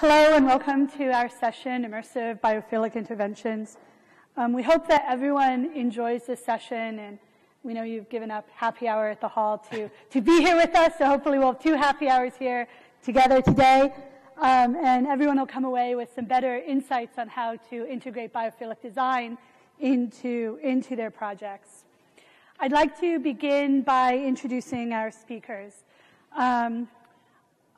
Hello and welcome to our session, Immersive Biophilic Interventions. Um, we hope that everyone enjoys this session and we know you've given up happy hour at the hall to, to be here with us, so hopefully we'll have two happy hours here together today. Um, and everyone will come away with some better insights on how to integrate biophilic design into, into their projects. I'd like to begin by introducing our speakers. Um,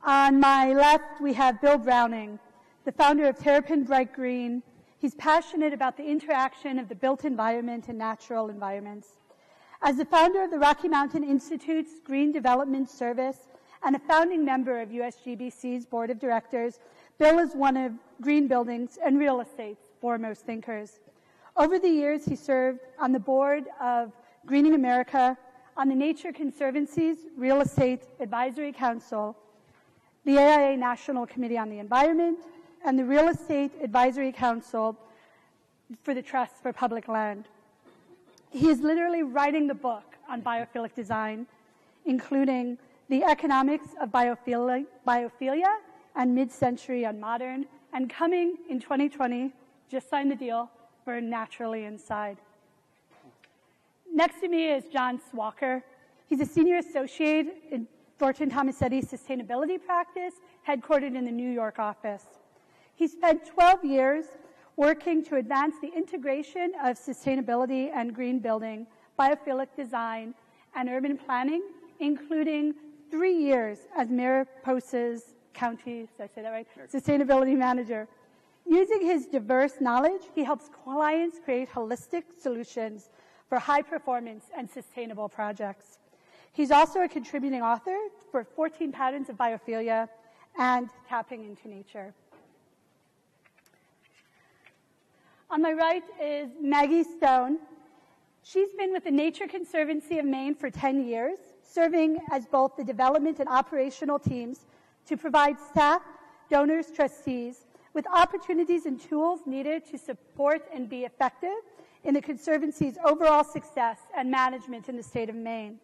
on my left, we have Bill Browning, the founder of Terrapin Bright Green. He's passionate about the interaction of the built environment and natural environments. As the founder of the Rocky Mountain Institute's Green Development Service and a founding member of USGBC's board of directors, Bill is one of green buildings and real estate's foremost thinkers. Over the years, he served on the board of Greening America, on the Nature Conservancy's Real Estate Advisory Council, the AIA National Committee on the Environment, and the Real Estate Advisory Council for the Trust for Public Land. He is literally writing the book on biophilic design, including The Economics of Biophilia, biophilia and Mid-Century and Modern, and coming in 2020, just signed the deal for Naturally Inside. Next to me is John Swalker. He's a senior associate in Thornton Tomasetti's sustainability practice, headquartered in the New York office. He spent 12 years working to advance the integration of sustainability and green building, biophilic design, and urban planning, including three years as Mariposa's County, did I say that right? Sustainability manager. Using his diverse knowledge, he helps clients create holistic solutions for high performance and sustainable projects. He's also a contributing author for 14 Patterns of Biophilia and Tapping into Nature. On my right is Maggie Stone. She's been with the Nature Conservancy of Maine for 10 years, serving as both the development and operational teams to provide staff, donors, trustees with opportunities and tools needed to support and be effective in the Conservancy's overall success and management in the state of Maine.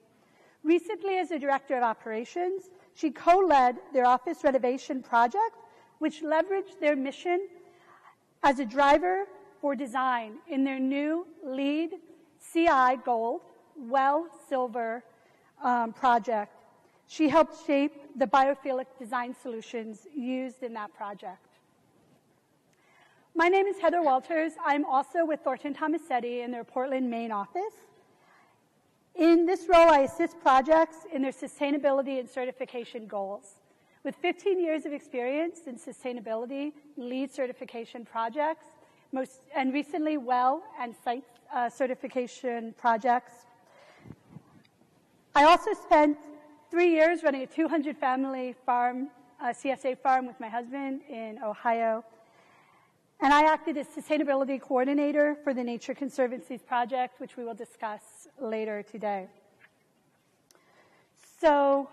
Recently, as a director of operations, she co-led their office renovation project, which leveraged their mission as a driver for design in their new LEED CI Gold Well Silver um, project. She helped shape the biophilic design solutions used in that project. My name is Heather Walters. I'm also with Thornton Tomasetti in their Portland, Maine office. In this role, I assist projects in their sustainability and certification goals. With 15 years of experience in sustainability, LEED certification projects, most, and recently WELL and site uh, certification projects. I also spent three years running a 200 family farm, CSA farm with my husband in Ohio. And I acted as sustainability coordinator for the Nature Conservancy's project, which we will discuss later today. So,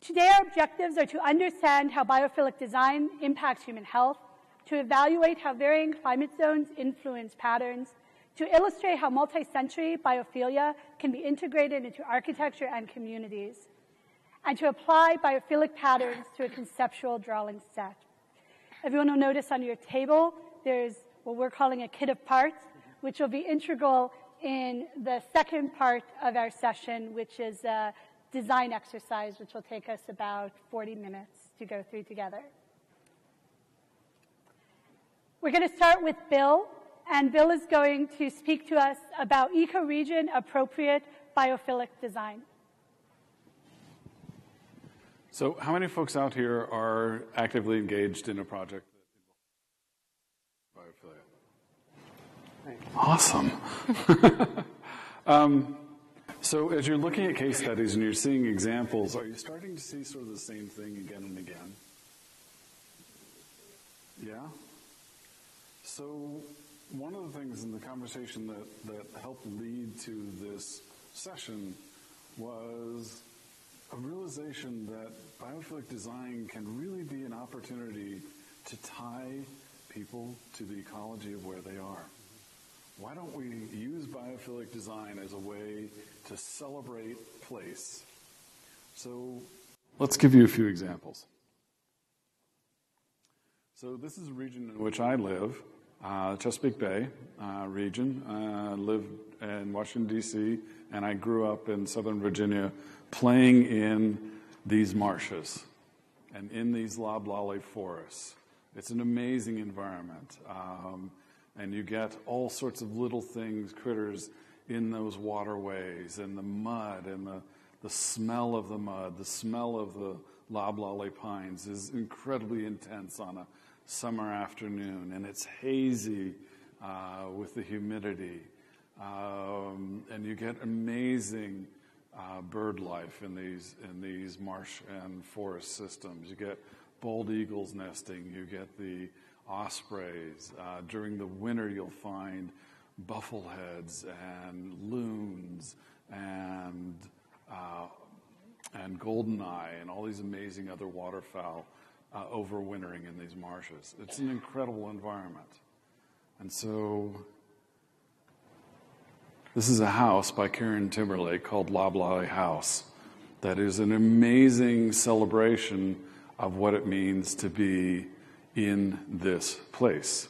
today our objectives are to understand how biophilic design impacts human health, to evaluate how varying climate zones influence patterns, to illustrate how multi-century biophilia can be integrated into architecture and communities, and to apply biophilic patterns to a conceptual drawing set. Everyone will notice on your table, there's what we're calling a kit of parts, which will be integral in the second part of our session, which is a design exercise, which will take us about 40 minutes to go through together. We're going to start with Bill, and Bill is going to speak to us about ecoregion appropriate biophilic design. So how many folks out here are actively engaged in a project Awesome. um, so as you're looking at case studies and you're seeing examples, are you starting to see sort of the same thing again and again? Yeah? So one of the things in the conversation that, that helped lead to this session was a realization that biophilic design can really be an opportunity to tie people to the ecology of where they are. Why don't we use biophilic design as a way to celebrate place? So let's give you a few examples. So this is a region in which I live, uh, Chesapeake Bay uh, region. I uh, in Washington, D.C., and I grew up in Southern Virginia playing in these marshes and in these loblolly forests. It's an amazing environment. Um, and you get all sorts of little things, critters in those waterways, and the mud, and the, the smell of the mud, the smell of the loblolly pines is incredibly intense on a summer afternoon, and it's hazy uh, with the humidity. Um, and you get amazing uh, bird life in these in these marsh and forest systems. You get bald eagles nesting. You get the ospreys. Uh, during the winter, you'll find buffleheads and loons and uh, and goldeneye and all these amazing other waterfowl uh, overwintering in these marshes. It's an incredible environment, and so. This is a house by KieranTimberlake called Loblolly House that is an amazing celebration of what it means to be in this place.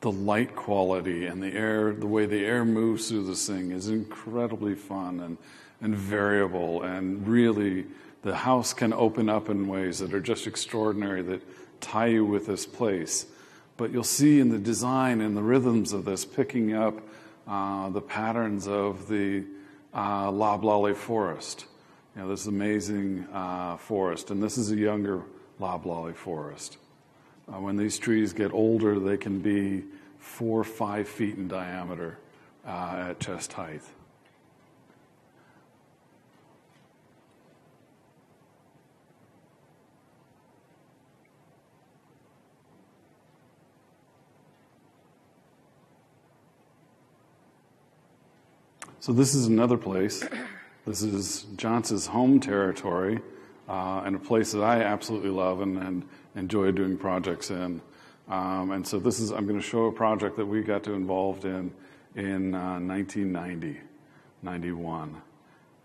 The light quality and the air, the way the air moves through this thing is incredibly fun and, and variable. And really, the house can open up in ways that are just extraordinary that tie you with this place. But you'll see in the design and the rhythms of this picking up uh, the patterns of the uh, loblolly forest you know, this amazing uh, forest, and this is a younger loblolly forest. Uh, when these trees get older, they can be four or five feet in diameter uh, at chest height. So, this is another place this is Johnson's home territory uh, and a place that I absolutely love and, and enjoy doing projects in. Um, and so this is, I'm going to show a project that we got to involved in in uh, 1990, 91,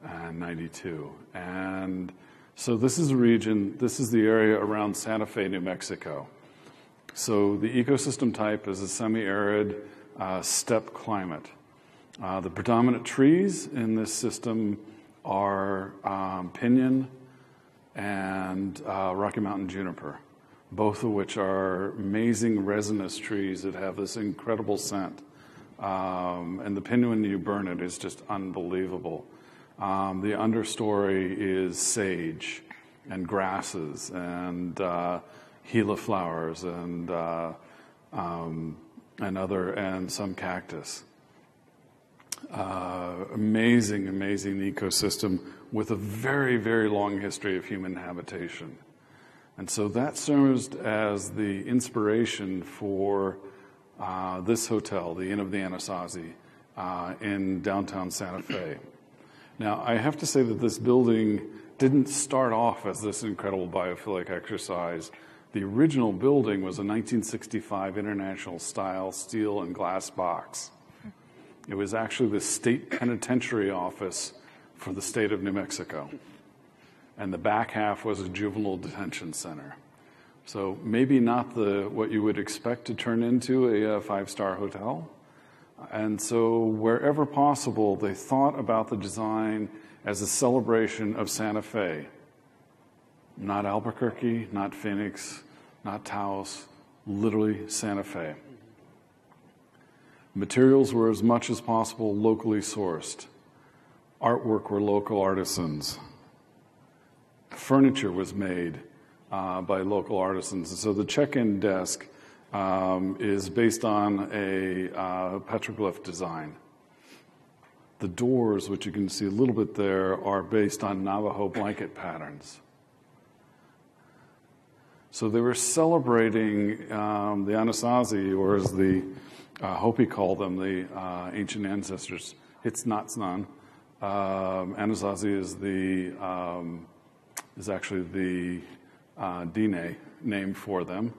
and 92. And so this is a region, this is the area around Santa Fe, New Mexico. So the ecosystem type is a semi-arid uh, steppe climate. Uh, the predominant trees in this system are um, pinyon and uh, Rocky Mountain juniper, both of which are amazing resinous trees that have this incredible scent. Um, and the pinyon, when you burn it, is just unbelievable. Um, the understory is sage and grasses and uh, gilia flowers and uh, um, and other and some cactus. Uh, amazing, amazing ecosystem with a very, very long history of human habitation. And so that serves as the inspiration for uh, this hotel, the Inn of the Anasazi, uh, in downtown Santa Fe. Now, I have to say that this building didn't start off as this incredible biophilic exercise. The original building was a 1965 international style steel and glass box. It was actually the state penitentiary office for the state of New Mexico. And the back half was a juvenile detention center. So maybe not the what you would expect to turn into a, a five-star hotel. And so wherever possible, they thought about the design as a celebration of Santa Fe. Not Albuquerque, not Phoenix, not Taos, literally Santa Fe. Materials were as much as possible locally sourced. Artwork were local artisans. Furniture was made uh, by local artisans. And so the check in desk um, is based on a uh, petroglyph design. The doors, which you can see a little bit there, are based on Navajo blanket patterns. So they were celebrating um, the Anasazi, or as the uh, Hopi called them, the uh, ancient ancestors. It's not. Um, Anasazi is the um, is actually the uh, Dine name for them.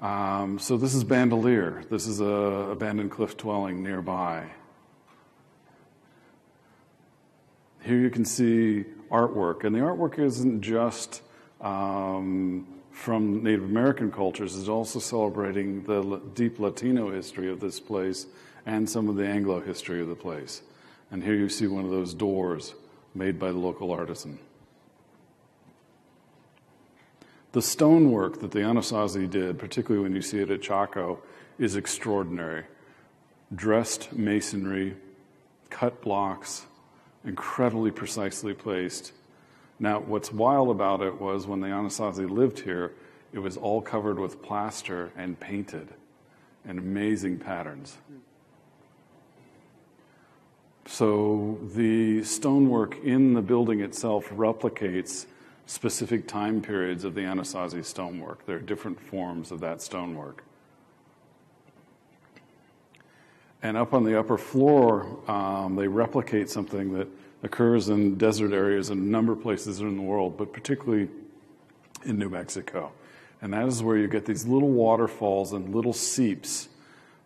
Um, so this is Bandelier. This is a abandoned cliff dwelling nearby. Here you can see artwork, and the artwork isn't just um, from Native American cultures, is also celebrating the deep Latino history of this place and some of the Anglo history of the place. And here you see one of those doors made by the local artisan. The stonework that the Anasazi did, particularly when you see it at Chaco, is extraordinary. Dressed masonry, cut blocks, incredibly precisely placed. Now, what's wild about it was when the Anasazi lived here, it was all covered with plaster and painted and amazing patterns. So the stonework in the building itself replicates specific time periods of the Anasazi stonework. There are different forms of that stonework. And up on the upper floor, um, they replicate something that occurs in desert areas in a number of places in the world, but particularly in New Mexico. And that is where you get these little waterfalls and little seeps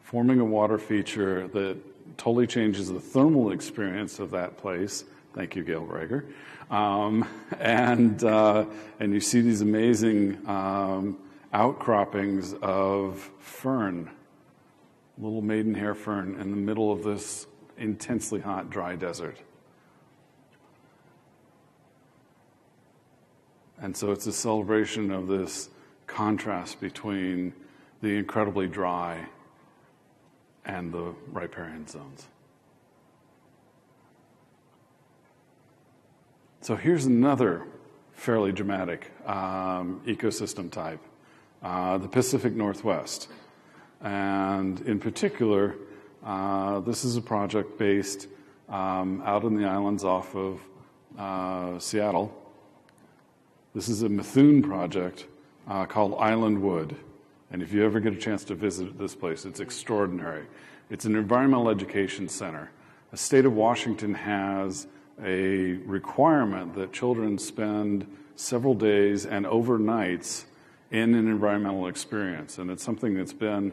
forming a water feature that totally changes the thermal experience of that place. Thank you, Gail Brager. Um, and, uh, and you see these amazing um, outcroppings of fern, little maidenhair fern, in the middle of this intensely hot, dry desert. And so it's a celebration of this contrast between the incredibly dry and the riparian zones. So here's another fairly dramatic um, ecosystem type uh, the Pacific Northwest. And in particular, uh, this is a project based um, out in the islands off of uh, Seattle. This is a Mithun project uh, called Island Wood. And if you ever get a chance to visit this place, it's extraordinary. It's an environmental education center. The state of Washington has a requirement that children spend several days and overnights in an environmental experience. And it's something that's been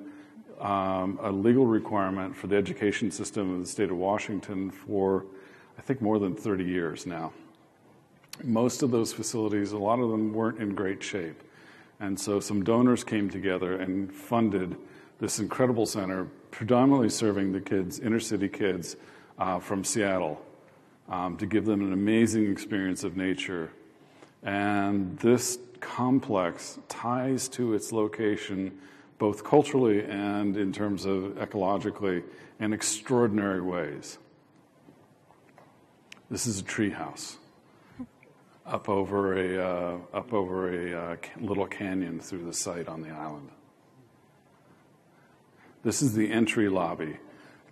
um, a legal requirement for the education system of the state of Washington for, I think, more than 30 years now. Most of those facilities, a lot of them weren't in great shape. And so some donors came together and funded this incredible center, predominantly serving the kids, inner city kids uh, from Seattle, um, to give them an amazing experience of nature. And this complex ties to its location, both culturally and in terms of ecologically, in extraordinary ways. This is a treehouse up over a uh, up over a uh, little canyon through the site on the island. This is the entry lobby.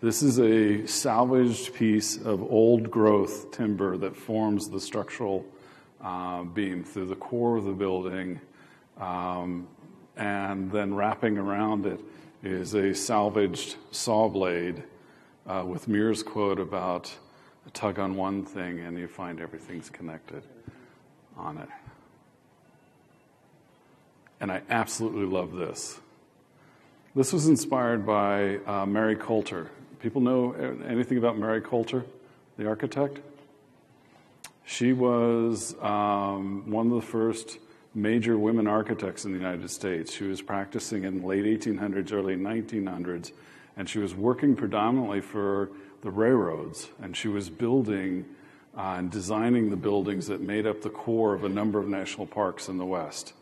This is a salvaged piece of old growth timber that forms the structural uh, beam through the core of the building, um, and then wrapping around it is a salvaged saw blade uh, with Muir's quote about tug on one thing and you find everything's connected on it. And I absolutely love this. This was inspired by uh, Mary Colter. People know anything about Mary Colter, the architect? She was um, one of the first major women architects in the United States. She was practicing in late 1800s, early 1900s, and she was working predominantly for the railroads, and she was building uh, and designing the buildings that made up the core of a number of national parks in the West.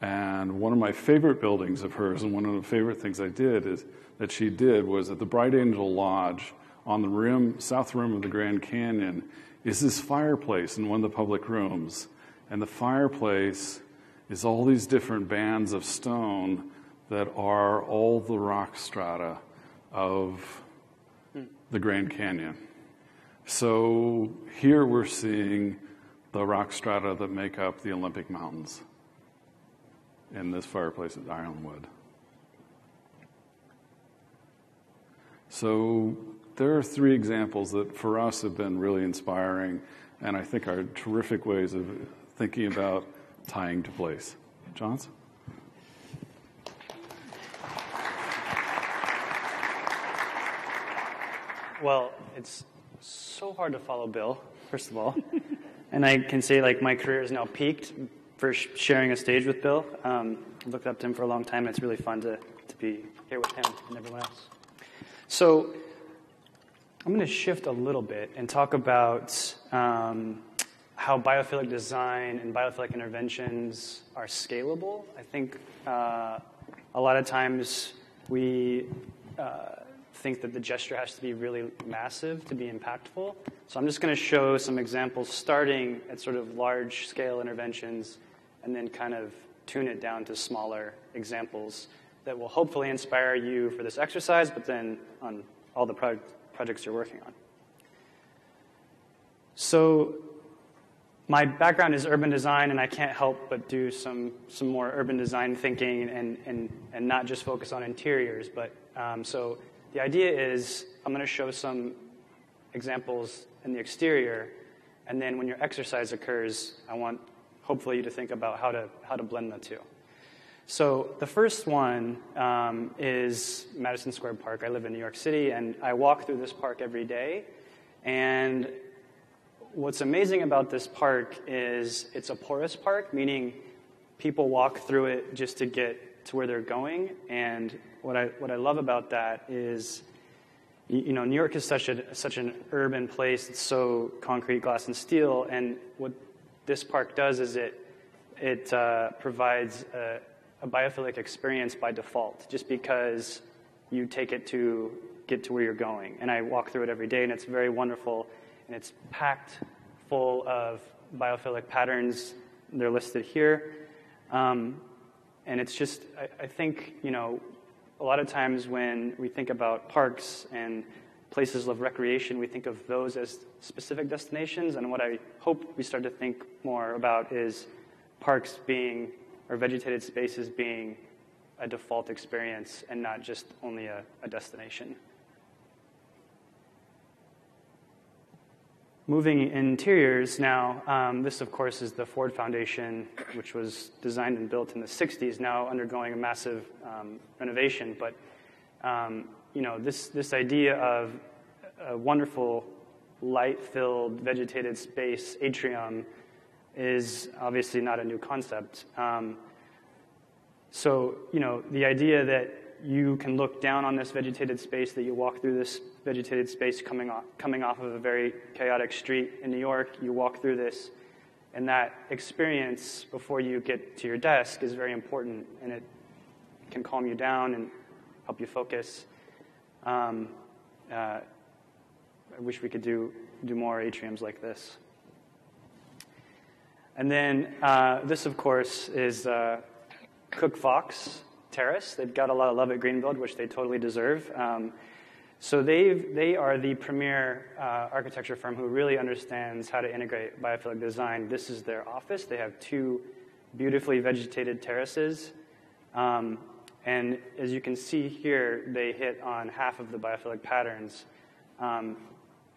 And one of my favorite buildings of hers, and one of the favorite things I did is that she did was at the Bright Angel Lodge on the rim, south rim of the Grand Canyon, is this fireplace in one of the public rooms. And the fireplace is all these different bands of stone that are all the rock strata of the Grand Canyon. So here we're seeing the rock strata that make up the Olympic Mountains. In this fireplace is ironwood. So there are three examples that for us have been really inspiring and I think are terrific ways of thinking about tying to place. Johns? Well, it's so hard to follow Bill. first of all. and I can say like my career is now peaked for sh- sharing a stage with Bill. Um, I've looked up to him for a long time, and it's really fun to, to be here with him and everyone else. So I'm going to shift a little bit and talk about um, how biophilic design and biophilic interventions are scalable. I think uh, a lot of times we uh, think that the gesture has to be really massive to be impactful. So I'm just going to show some examples starting at sort of large scale interventions and then kind of tune it down to smaller examples that will hopefully inspire you for this exercise, but then on all the pro- projects you're working on. So my background is urban design, and I can't help but do some, some more urban design thinking and, and, and not just focus on interiors. But um, so the idea is I'm going to show some examples in the exterior, and then when your exercise occurs, I want hopefully you to think about how to, how to blend the two. So the first one um, is Madison Square Park. I live in New York City, and I walk through this park every day. And what's amazing about this park is it's a porous park, meaning people walk through it just to get to where they're going. And what I, what I love about that is, you know, New York is such, a, such an urban place. It's so concrete, glass, and steel. And what this park does is it, it uh, provides a, a biophilic experience by default, just because you take it to get to where you're going. And I walk through it every day, and it's very wonderful and it's packed full of biophilic patterns. They're listed here. Um, and it's just, I, I, think, you know, a lot of times when we think about parks and places of recreation, we think of those as specific destinations. And what I hope we start to think more about is parks being, or vegetated spaces being a default experience and not just only a, a destination. Moving interiors now, um, this of course is the Ford Foundation, which was designed and built in the 60s, now undergoing a massive um, renovation. But um, you know, this, this idea of a wonderful light-filled vegetated space atrium is obviously not a new concept. Um, so you know, the idea that you can look down on this vegetated space, that you walk through this vegetated space coming off, coming off of a very chaotic street in New York. You walk through this, and that experience before you get to your desk is very important, and it can calm you down and help you focus. Um, uh, I wish we could do, do more atriums like this. And then uh, this, of course, is uh, Cook Fox Terrace. They've got a lot of love at Greenbuild, which they totally deserve. Um, so they've, they are the premier uh, architecture firm who really understands how to integrate biophilic design. This is their office. They have two beautifully vegetated terraces. Um, and as you can see here, they hit on half of the biophilic patterns um,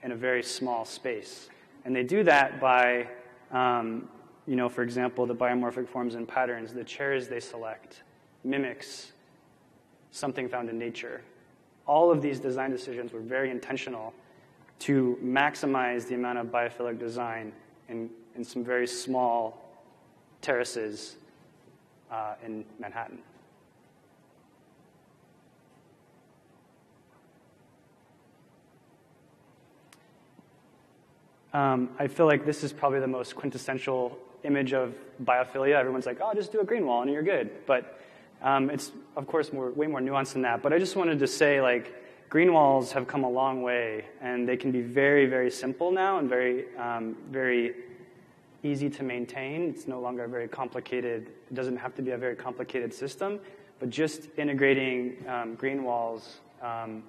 in a very small space. And they do that by, um, you know, for example, the biomorphic forms and patterns, the chairs they select mimics something found in nature all of these design decisions were very intentional to maximize the amount of biophilic design in, in some very small terraces uh, in Manhattan. Um, I feel like this is probably the most quintessential image of biophilia. Everyone's like, oh, just do a green wall and you're good. But um, it's, of course, more, way more nuanced than that. But I just wanted to say, like, green walls have come a long way, and they can be very, very simple now and very, um, very easy to maintain. It's no longer very complicated, it doesn't have to be a very complicated system, but just integrating um, green walls, um,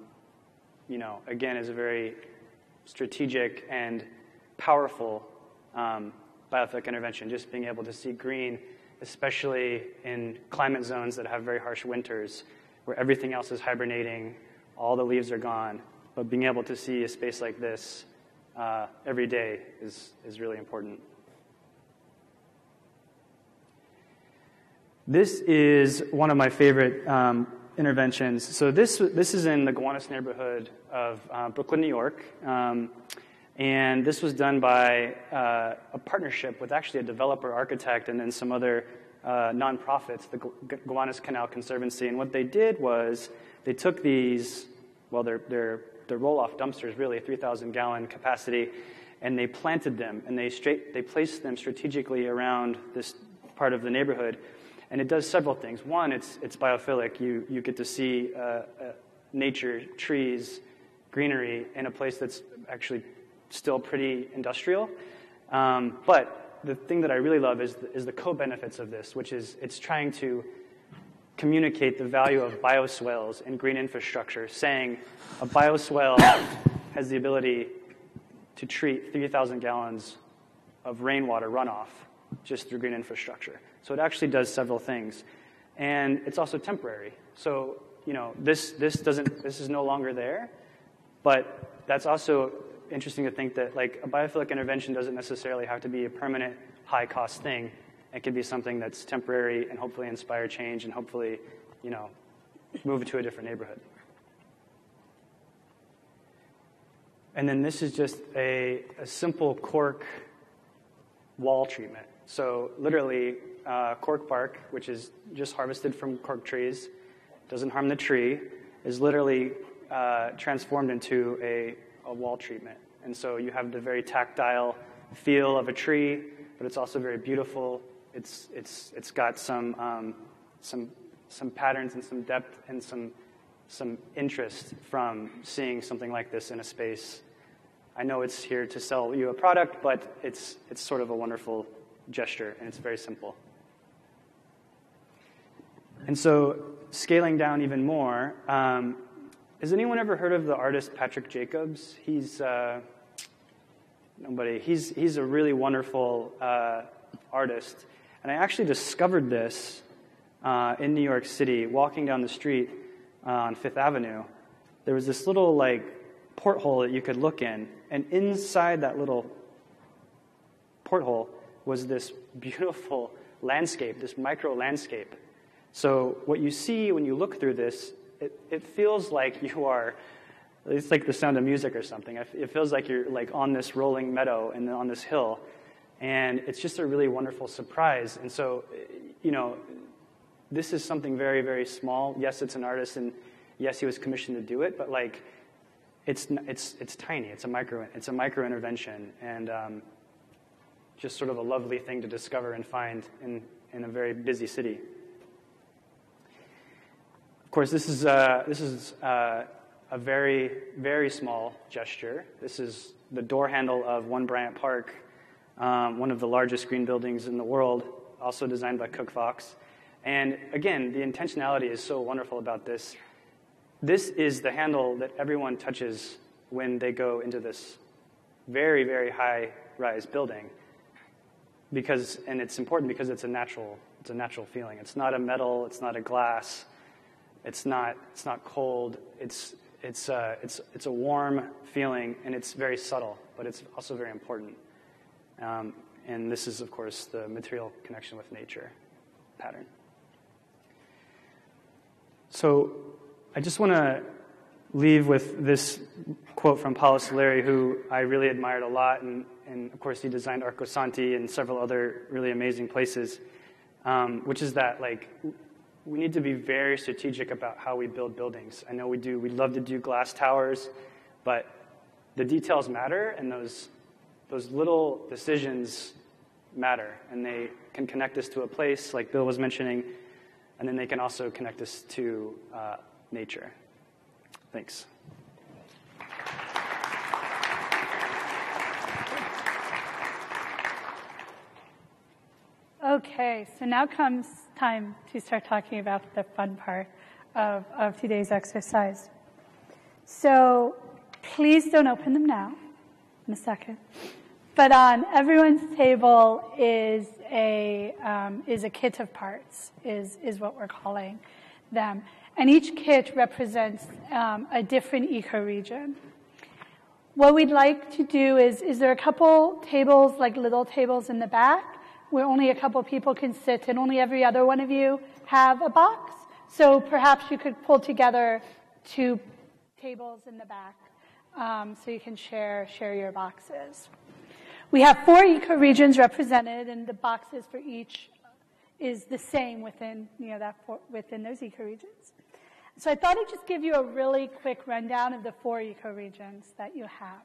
you know, again, is a very strategic and powerful um, biophilic intervention. Just being able to see green especially in climate zones that have very harsh winters, where everything else is hibernating, all the leaves are gone. But being able to see a space like this uh, every day is, is really important. This is one of my favorite um, interventions. So this, this is in the Gowanus neighborhood of uh, Brooklyn, New York. Um, And this was done by uh, a partnership with actually a developer architect and then some other uh, nonprofits, the Gowanus Canal Conservancy. And what they did was they took these, well, they're, they're, they're roll off dumpsters, really, 3,000 gallon capacity, and they planted them and they, straight, they placed them strategically around this part of the neighborhood. And it does several things. One, it's, it's biophilic. You, you get to see uh, uh, nature, trees, greenery in a place that's actually still pretty industrial. Um, but the thing that I really love is the, is the co-benefits of this, which is it's trying to communicate the value of bioswales and green infrastructure, saying a bioswale has the ability to treat 3,000 gallons of rainwater runoff just through green infrastructure. So it actually does several things. And it's also temporary. So, you know, this, this, doesn't, this is no longer there, but that's also interesting to think that like a biophilic intervention doesn't necessarily have to be a permanent high cost thing. It can be something that's temporary and hopefully inspire change and hopefully, you know, move to a different neighborhood. And then this is just a, a simple cork wall treatment. So literally, uh, cork bark, which is just harvested from cork trees, doesn't harm the tree, is literally uh, transformed into a a wall treatment. And so you have the very tactile feel of a tree, but it's also very beautiful. It's, it's, it's got some, um, some, some patterns and some depth and some, some interest from seeing something like this in a space. I know it's here to sell you a product, but it's, it's sort of a wonderful gesture, and it's very simple. And so, scaling down even more, um, has anyone ever heard of the artist Patrick Jacobs? He's uh, nobody. He's he's a really wonderful uh, artist, and I actually discovered this uh, in New York City, walking down the street uh, on Fifth Avenue. There was this little like porthole that you could look in, and inside that little porthole was this beautiful landscape, this micro landscape. So what you see when you look through this it, it feels like you are, it's like the sound of music or something. It feels like you're like on this rolling meadow and on this hill. And it's just a really wonderful surprise. And so, you know, this is something very, very small. Yes, it's an artist, and yes, he was commissioned to do it, but like, it's, it's, it's tiny. It's a micro, it's a micro intervention, and um, just sort of a lovely thing to discover and find in, in a very busy city. Of course, this is, uh, this is uh, a very, very small gesture. This is the door handle of One Bryant Park, um, one of the largest green buildings in the world, also designed by Cook Fox. And again, the intentionality is so wonderful about this. This is the handle that everyone touches when they go into this very, very high rise building. Because, and it's important because it's a natural, it's a natural feeling. It's not a metal, it's not a glass, it's not, it's not cold. It's, it's, uh, it's, it's a warm feeling, and it's very subtle, but it's also very important. Um, and this is, of course, the material connection with nature pattern. So I just want to leave with this quote from Paolo Soleri, who I really admired a lot. And, and of course, he designed Arcosanti and several other really amazing places, um, which is that, like, we need to be very strategic about how we build buildings. I know we do, we love to do glass towers, but the details matter, and those, those little decisions matter, and they can connect us to a place, like Bill was mentioning, and then they can also connect us to uh, nature. Thanks. Okay, so now comes time to start talking about the fun part of, of today's exercise. So please don't open them now, in a second. But on everyone's table is a, um, is a kit of parts, is, is what we're calling them. And each kit represents um, a different ecoregion. What we'd like to do is, is there a couple tables, like little tables in the back, where only a couple people can sit and only every other one of you have a box. So perhaps you could pull together two tables in the back um, so you can share, share your boxes. We have four ecoregions represented, and the boxes for each is the same within, you know, that four, within those ecoregions. So I thought I'd just give you a really quick rundown of the four ecoregions that you have.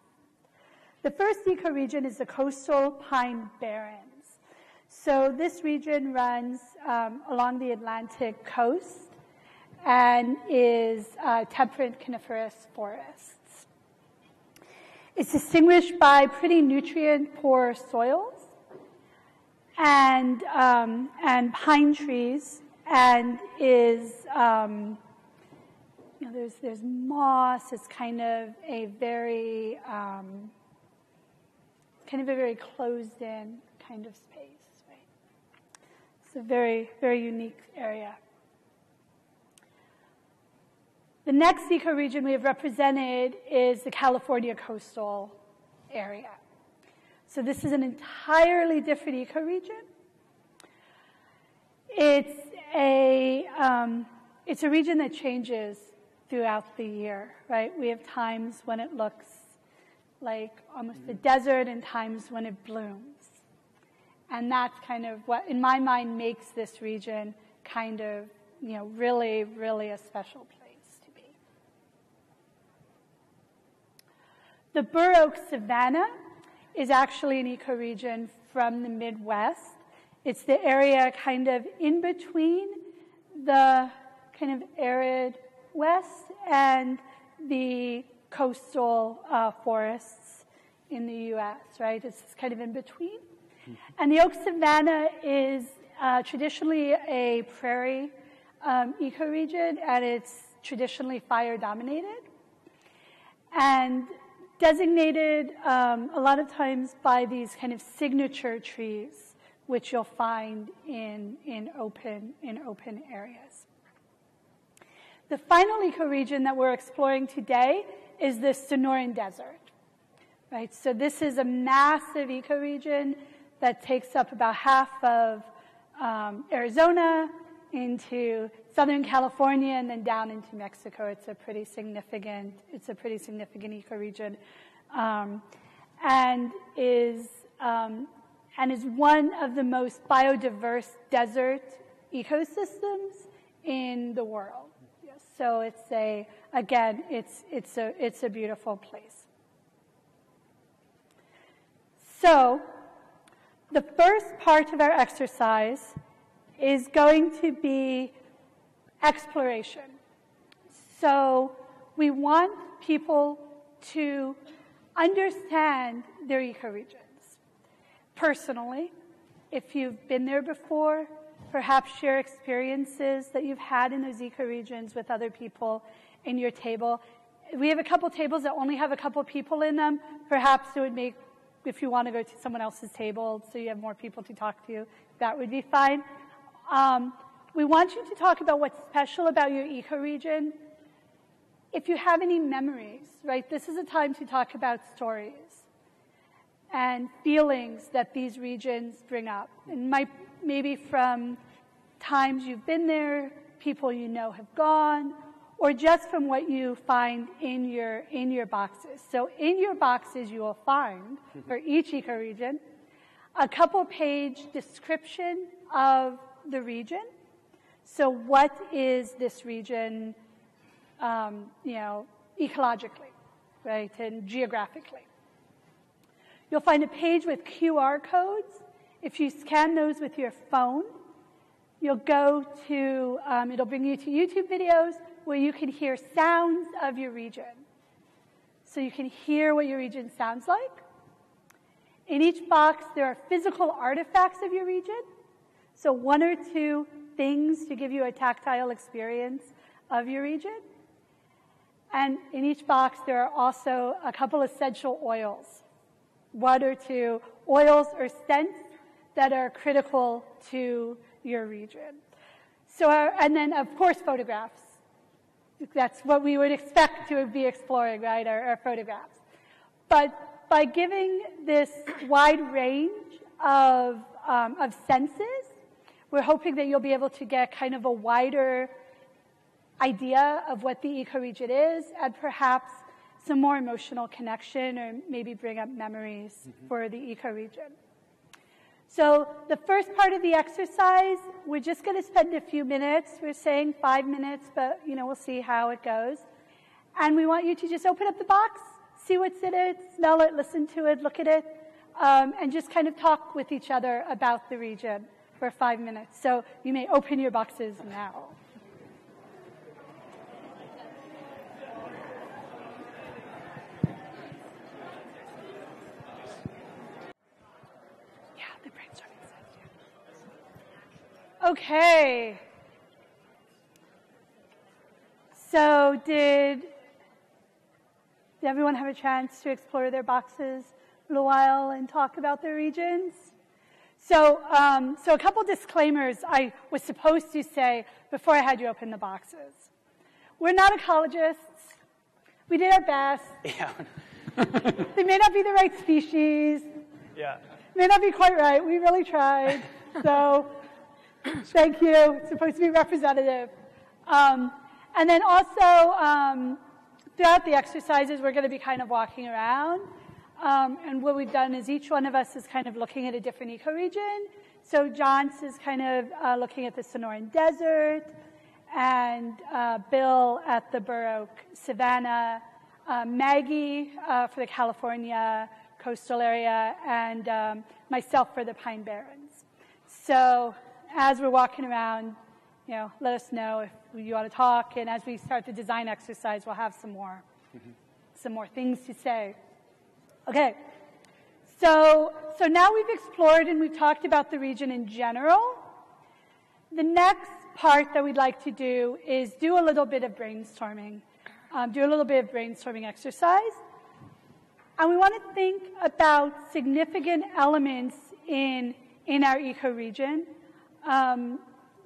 The first ecoregion is the coastal pine barrens. So this region runs um, along the Atlantic coast and is uh, temperate coniferous forests. It's distinguished by pretty nutrient-poor soils and um, and pine trees, and is um, you know there's there's moss. It's kind of a very um, kind of a very closed-in kind of space. It's a very very unique area. The next ecoregion we have represented is the California coastal area. So this is an entirely different ecoregion. It's a, um, it's a region that changes throughout the year, right? We have times when it looks like almost a desert and times when it blooms. And that's kind of what, in my mind, makes this region kind of, you know, really, really a special place. To be. The Burr Oak Savannah is actually an ecoregion from the Midwest. It's the area kind of in between the kind of arid west and the coastal uh, forests in the U.S., right? It's kind of in between. Mm-hmm. And the oak savanna is uh, traditionally a prairie um, ecoregion, and it's traditionally fire dominated. And designated um, a lot of times by these kind of signature trees, which you'll find in, in, open, in open areas. The final ecoregion that we're exploring today is the Sonoran Desert. Right, so this is a massive ecoregion that takes up about half of um, Arizona into Southern California and then down into Mexico. It's a pretty significant, it's a pretty significant ecoregion, um, and is um, and is one of the most biodiverse desert ecosystems in the world. So it's a again, it's it's a it's a beautiful place. So the first part of our exercise is going to be exploration. So we want people to understand their ecoregions. Personally, if you've been there before, perhaps share experiences that you've had in those ecoregions with other people in your table. We have a couple tables that only have a couple people in them. Perhaps it would make, if you want to go to someone else's table so you have more people to talk to, that would be fine. Um, we want you to talk about what's special about your ecoregion. If you have any memories, right, this is a time to talk about stories and feelings that these regions bring up. And might, maybe from times you've been there, people you know have gone, or just from what you find in your, in your boxes. So in your boxes, you will find, for each ecoregion, a couple page description of the region so what is this region, um, you know, ecologically, right, and geographically? You'll find a page with QR codes. If you scan those with your phone, you'll go to, um, it'll bring you to YouTube videos where you can hear sounds of your region. So you can hear what your region sounds like. In each box, there are physical artifacts of your region. So one or two things to give you a tactile experience of your region. And in each box, there are also a couple essential oils, one or two oils or scents that are critical to your region. So, our, and then of course photographs. That's what we would expect to be exploring, right, our, our photographs. But by giving this wide range of, um, of senses, we're hoping that you'll be able to get kind of a wider idea of what the ecoregion is and perhaps some more emotional connection or maybe bring up memories mm-hmm. for the ecoregion. So the first part of the exercise, we're just going to spend a few minutes. We're saying five minutes, but you know we'll see how it goes. And we want you to just open up the box, see what's in it, smell it, listen to it, look at it, um, and just kind of talk with each other about the region for five minutes. So you may open your boxes now. Okay. So, did, did everyone have a chance to explore their boxes a little while and talk about their regions? So, um, so a couple disclaimers I was supposed to say before I had you open the boxes. We're not ecologists. We did our best. Yeah. they may not be the right species. Yeah. May not be quite right. We really tried. So Thank you. It's supposed to be representative. Um, and then also, um, throughout the exercises, we're going to be kind of walking around. Um, and what we've done is each one of us is kind of looking at a different ecoregion. So Johns is kind of uh, looking at the Sonoran Desert, and uh, Bill at the Burr Savannah, uh, Maggie uh, for the California coastal area, and um, myself for the Pine Barrens. So as we're walking around, you know, let us know if you want to talk. And as we start the design exercise, we'll have some more, mm-hmm. some more things to say. Okay. So, so now we've explored and we've talked about the region in general. The next part that we'd like to do is do a little bit of brainstorming, um, do a little bit of brainstorming exercise. And we want to think about significant elements in, in our ecoregion um,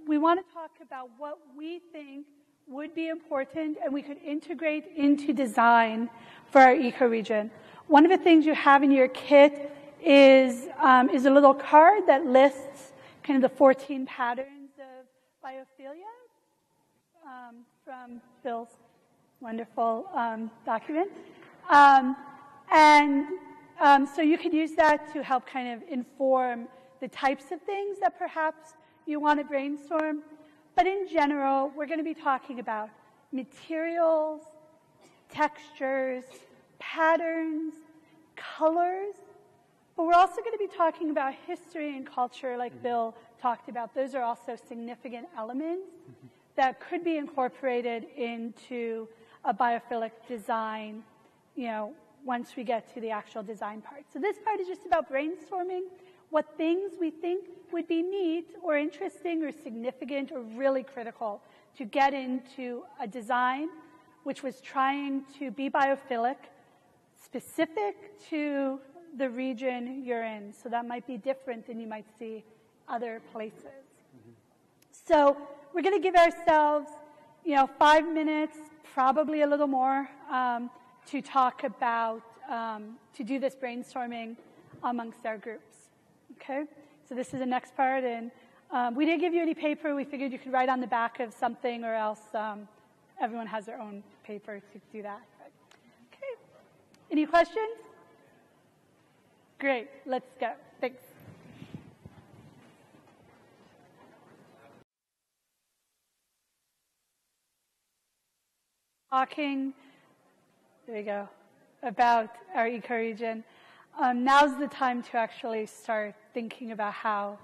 we want to talk about what we think would be important and we could integrate into design for our ecoregion. One of the things you have in your kit is, um, is a little card that lists kind of the 14 patterns of biophilia um, from Bill's wonderful um, document. Um, and um, so you could use that to help kind of inform the types of things that perhaps you want to brainstorm. But in general, we're going to be talking about materials, textures, patterns, colors. But we're also going to be talking about history and culture, like mm-hmm. Bill talked about. Those are also significant elements mm-hmm. that could be incorporated into a biophilic design, you know, once we get to the actual design part. So this part is just about brainstorming what things we think would be neat or interesting or significant or really critical to get into a design which was trying to be biophilic, specific to the region you're in. So that might be different than you might see other places. Mm-hmm. So we're going to give ourselves, you know, five minutes, probably a little more, um, to talk about, um, to do this brainstorming amongst our groups. Okay? So this is the next part. And um, we didn't give you any paper. We figured you could write on the back of something or else um, everyone has their own paper to do that. Okay. Any questions? Great. Let's go. Thanks. Talking, there we go, about our ecoregion um, now's the time to actually start thinking about how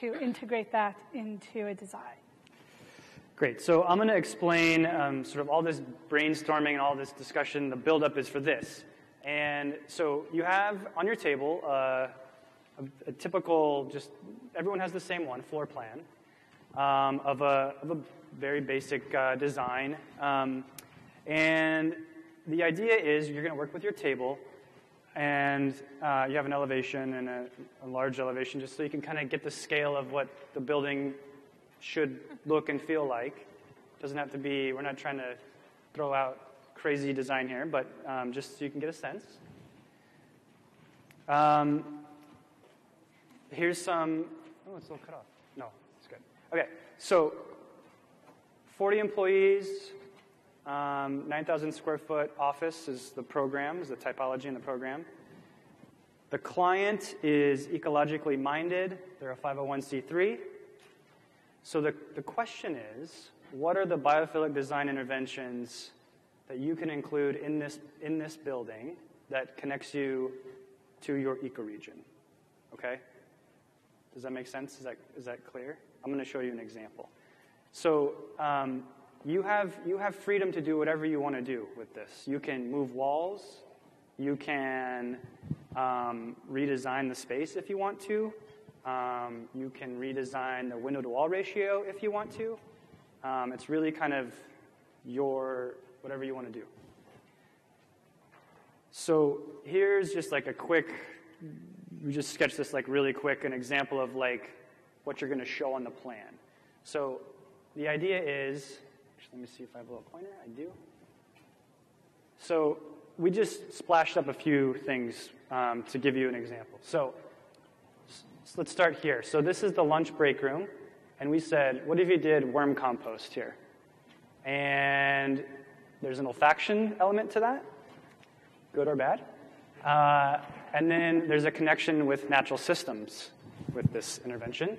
to integrate that into a design. Great. So I'm going to explain um, sort of all this brainstorming and all this discussion. The buildup is for this. And so you have on your table uh, a, a, typical, just everyone has the same one, floor plan um, of, a, of a very basic uh, design. Um, and the idea is you're going to work with your table and uh, you have an elevation and a, a, large elevation just so you can kind of get the scale of what the building should look and feel like. Doesn't have to be, we're not trying to throw out crazy design here, but um, just so you can get a sense. Um, here's some, oh, it's a little cut off. No, it's good. Okay, so 40 employees, Um, 9,000 square foot office is the program, is the typology in the program. The client is ecologically minded. They're a 501c3. So the, the question is, what are the biophilic design interventions that you can include in this, in this building that connects you to your ecoregion? Okay? Does that make sense? Is that, is that clear? I'm going to show you an example. So um, you, have, you have freedom to do whatever you want to do with this. You can move walls. You can um, redesign the space if you want to. Um, you can redesign the window to wall ratio if you want to. Um, it's really kind of your whatever you want to do. So here's just like a quick, we just sketch this like really quick, an example of like what you're going to show on the plan. So the idea is, let me see if I have a little pointer. I do. So we just splashed up a few things um, to give you an example. So, so let's start here. So this is the lunch break room, and we said, what if you did worm compost here? And there's an olfaction element to that, good or bad. Uh, and then there's a connection with natural systems with this intervention.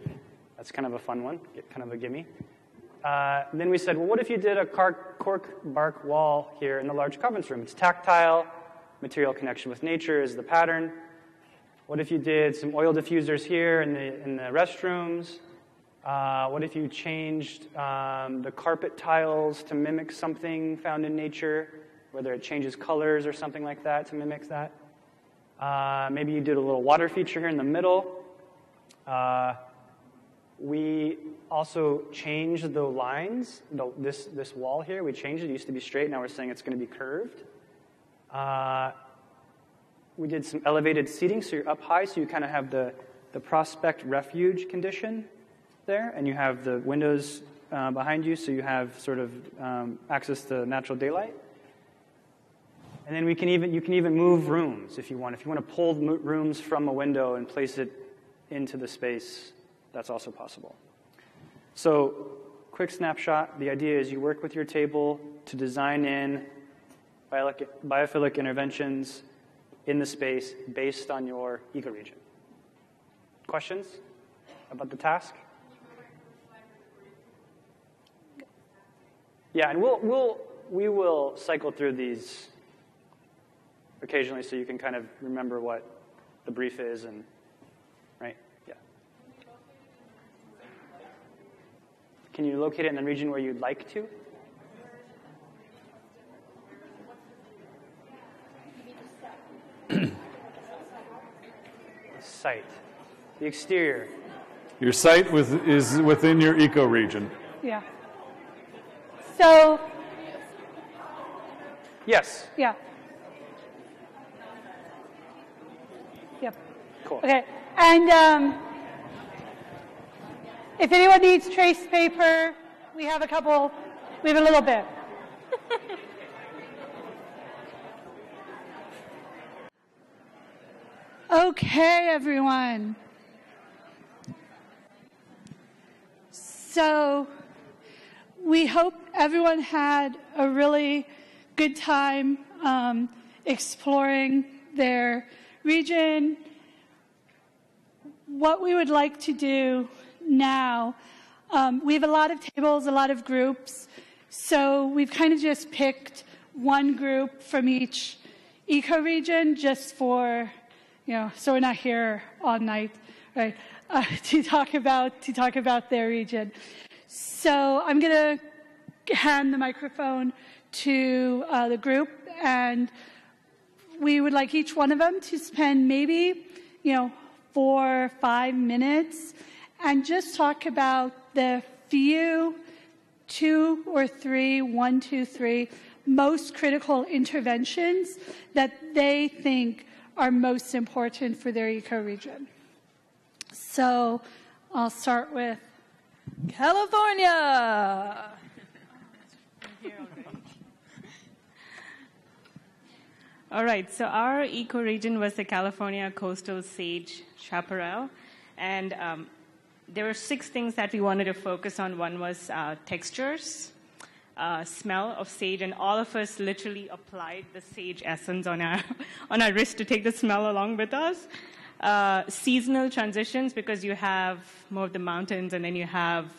That's kind of a fun one, kind of a gimme. Uh, then we said, well, what if you did a cork bark wall here in the large conference room? It's tactile, material connection with nature is the pattern. What if you did some oil diffusers here in the, in the restrooms? Uh, what if you changed um, the carpet tiles to mimic something found in nature, whether it changes colors or something like that to mimic that? Uh, maybe you did a little water feature here in the middle. Uh, we also changed the lines, the, this, this wall here, we changed it. It used to be straight, now we're saying it's going to be curved. Uh, we did some elevated seating, so you're up high, so you kind of have the, the prospect refuge condition there, and you have the windows uh, behind you, so you have sort of um, access to natural daylight. And then we can even, you can even move rooms if you want. If you want to pull rooms from a window and place it into the space, that's also possible. So, quick snapshot. The idea is you work with your table to design in biophilic interventions in the space based on your ecoregion. Questions about the task? Yeah, and we'll, we'll, we will cycle through these occasionally so you can kind of remember what the brief is and, right? Yeah. Can you locate it in the region where you'd like to? site, the exterior. Your site with, is within your ecoregion. Yeah. So, yes. Yeah. Yep. Cool. Okay. And um, if anyone needs trace paper, we have a couple, we have a little bit. okay, everyone. So, we hope everyone had a really good time um, exploring their region. What we would like to do now, um, we have a lot of tables, a lot of groups, so we've kind of just picked one group from each ecoregion just for, you know, so we're not here all night, right, uh, to talk about to talk about their region. So I'm going to hand the microphone to uh, the group, and we would like each one of them to spend maybe, you know, four, five minutes and just talk about the few, two or three, one, two, three, most critical interventions that they think are most important for their ecoregion. So I'll start with California. All right, so our ecoregion was the California coastal sage chaparral, and um, there were six things that we wanted to focus on. One was uh, textures, uh, smell of sage, and all of us literally applied the sage essence on our on our wrist to take the smell along with us. Uh, seasonal transitions because you have more of the mountains, and then you have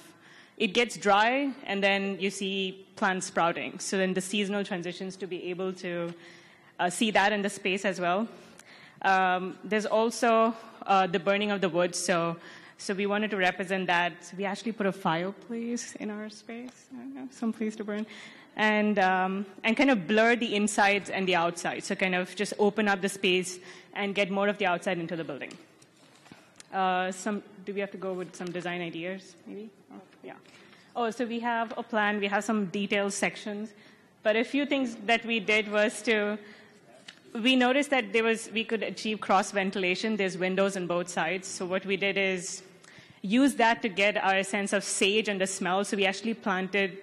it gets dry, and then you see plants sprouting. So then the seasonal transitions to be able to uh, see that in the space as well. Um, there's also uh, the burning of the wood. So, so we wanted to represent that. We actually put a fireplace in our space, some place to burn, and um, and kind of blur the insides and the outside. So kind of just open up the space and get more of the outside into the building. Uh, some do we have to go with some design ideas maybe? Oh, yeah. Oh, so we have a plan. We have some detailed sections, but a few things that we did was to we noticed that there was we could achieve cross ventilation. There's windows on both sides. So what we did is use that to get our sense of sage and the smell. So we actually planted.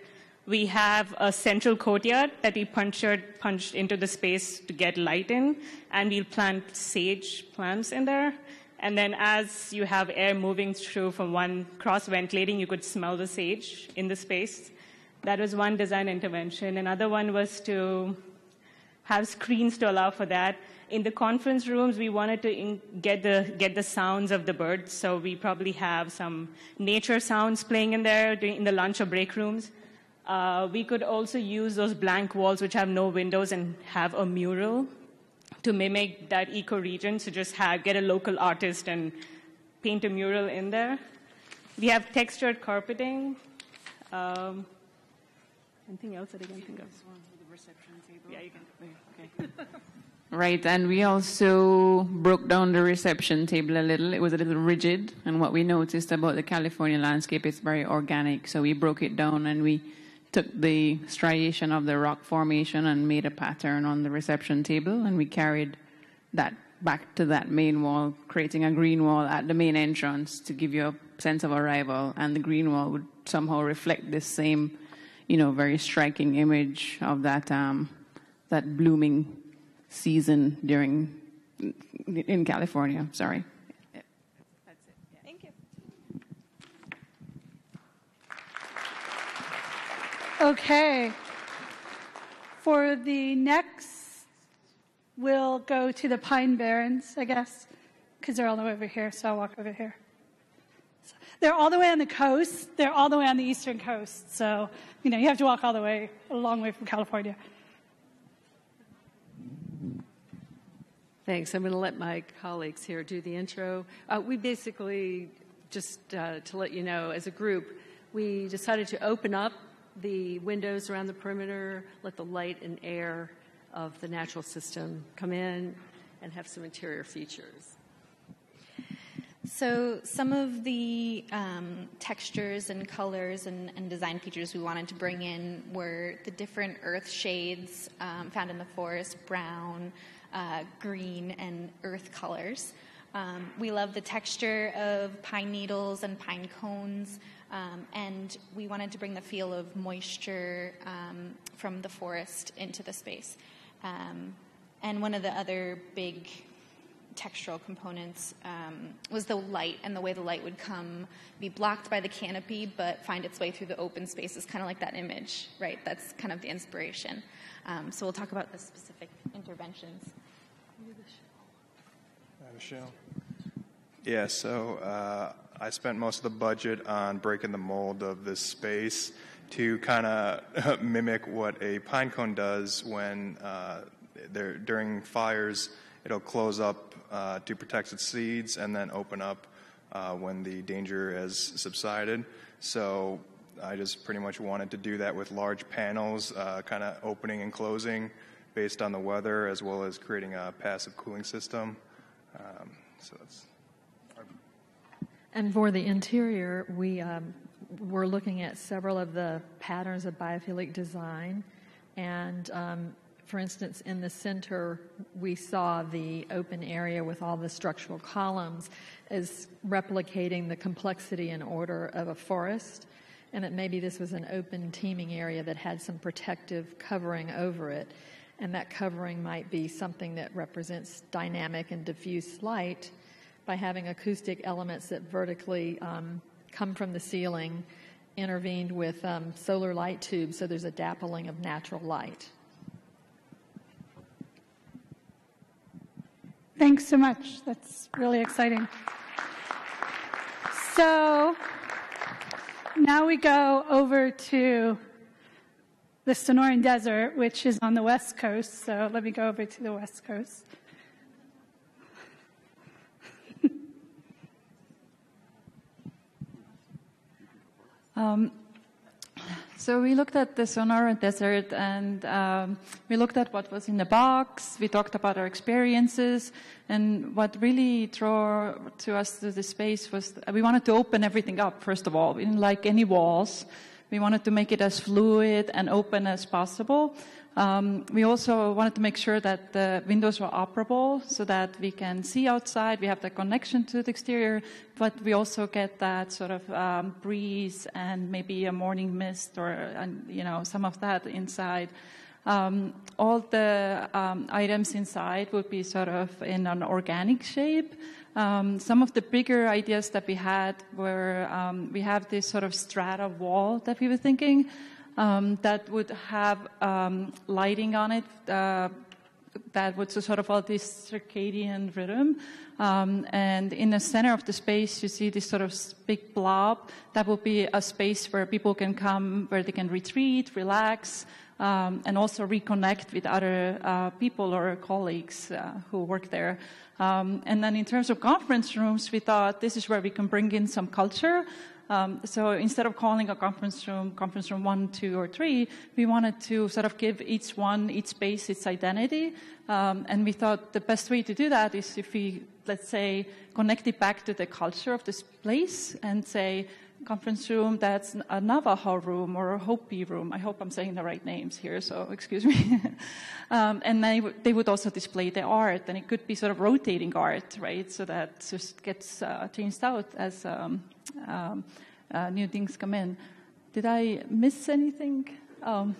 We have a central courtyard that we punctured, punched into the space to get light in, and we'll plant sage plants in there. And then as you have air moving through from one cross ventilating, you could smell the sage in the space. That was one design intervention. Another one was to have screens to allow for that. In the conference rooms, we wanted to get the get the sounds of the birds, so we probably have some nature sounds playing in there in the lunch or break rooms. Uh, we could also use those blank walls which have no windows and have a mural to mimic that eco-region. So just have, get a local artist and paint a mural in there. We have textured carpeting. Um, anything else that I can think of? Yeah, you can. Okay. Right, and we also broke down the reception table a little. It was a little rigid, and what we noticed about the California landscape is very organic. So we broke it down and we took the striation of the rock formation and made a pattern on the reception table, and we carried that back to that main wall, creating a green wall at the main entrance to give you a sense of arrival, and the green wall would somehow reflect this same, you know, very striking image of that um, that blooming season during in California. Sorry. Okay. For the next, we'll go to the Pine Barrens, I guess, because they're all the way over here, so I'll walk over here. They're all the way on the coast. They're all the way on the eastern coast. So, you know, you have to walk all the way, a long way from California. Thanks. I'm going to let my colleagues here do the intro. Uh, we basically, just uh, to let you know, as a group, we decided to open up the windows around the perimeter, let the light and air of the natural system come in, and have some interior features. So, some of the um, textures and colors and, and, design features we wanted to bring in were the different earth shades um, found in the forest brown, uh, green and earth colors. Um, we love the texture of pine needles and pine cones, um, and we wanted to bring the feel of moisture um, from the forest into the space. Um, and one of the other big textural components um, was the light and the way the light would come, be blocked by the canopy, but find its way through the open spaces, kind of like that image, right? That's kind of the inspiration. Um, so we'll talk about the specific interventions. Michelle. Yeah, so uh, I spent most of the budget on breaking the mold of this space to kind of mimic what a pine cone does when uh, during fires. It'll close up uh, to protect its seeds and then open up uh, when the danger has subsided. So I just pretty much wanted to do that with large panels, uh, kind of opening and closing based on the weather, as well as creating a passive cooling system. Um, so that's. And for the interior, we um, were looking at several of the patterns of biophilic design. And um, for instance, in the center, we saw the open area with all the structural columns as replicating the complexity and order of a forest and that maybe this was an open teaming area that had some protective covering over it. And that covering might be something that represents dynamic and diffuse light by having acoustic elements that vertically um, come from the ceiling intervened with um, solar light tubes, so there's a dappling of natural light. Thanks so much. That's really exciting. So now we go over to the Sonoran Desert, which is on the west coast. So let me go over to the west coast. Um, so we looked at the Sonora Desert and um, we looked at what was in the box. We talked about our experiences and what really drew to us to the space was we wanted to open everything up, first of all. We didn't like any walls. We wanted to make it as fluid and open as possible. Um, we also wanted to make sure that the windows were operable so that we can see outside. We have the connection to the exterior, but we also get that sort of um, breeze and maybe a morning mist or you know some of that inside. Um, all the um, items inside would be sort of in an organic shape. Um, some of the bigger ideas that we had were um, we have this sort of strata wall that we were thinking um, that would have um, lighting on it uh, that would sort of all this circadian rhythm. Um, and in the center of the space, you see this sort of big blob. That will be a space where people can come, where they can retreat, relax, um, and also reconnect with other uh, people or colleagues uh, who work there. Um, and then in terms of conference rooms, we thought this is where we can bring in some culture. Um, so instead of calling a conference room conference room one, two, or three, we wanted to sort of give each one, each space, its identity. Um, and we thought the best way to do that is if we, let's say, connect it back to the culture of this place and say, conference room that's a Navajo room or a Hopi room. I hope I'm saying the right names here, so excuse me. um, and they, w- they would also display the art, and it could be sort of rotating art, right? So that just gets uh, changed out as um, um, uh, new things come in. Did I miss anything? Um,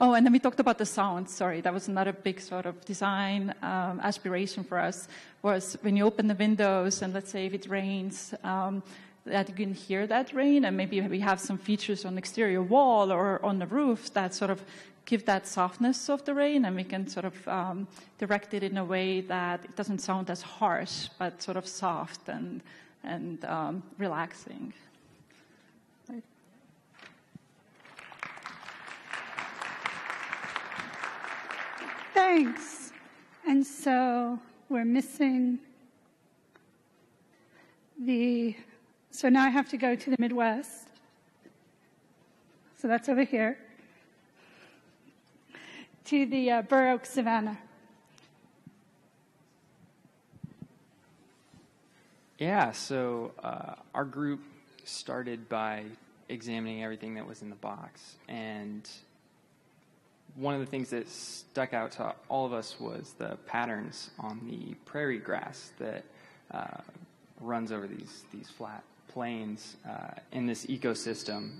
oh, and then we talked about the sound. Sorry, that was another big sort of design um, aspiration for us. Was when you open the windows and let's say if it rains, um, that you can hear that rain, and maybe we have some features on the exterior wall or on the roof that sort of give that softness of the rain, and we can sort of um, direct it in a way that it doesn't sound as harsh, but sort of soft and and um, relaxing. Thanks. And so we're missing the, so now I have to go to the Midwest. So that's over here. To the uh, Burr Oak Savannah. Yeah, so uh, our group started by examining everything that was in the box. And one of the things that stuck out to all of us was the patterns on the prairie grass that uh, runs over these, these flat plains uh, in this ecosystem.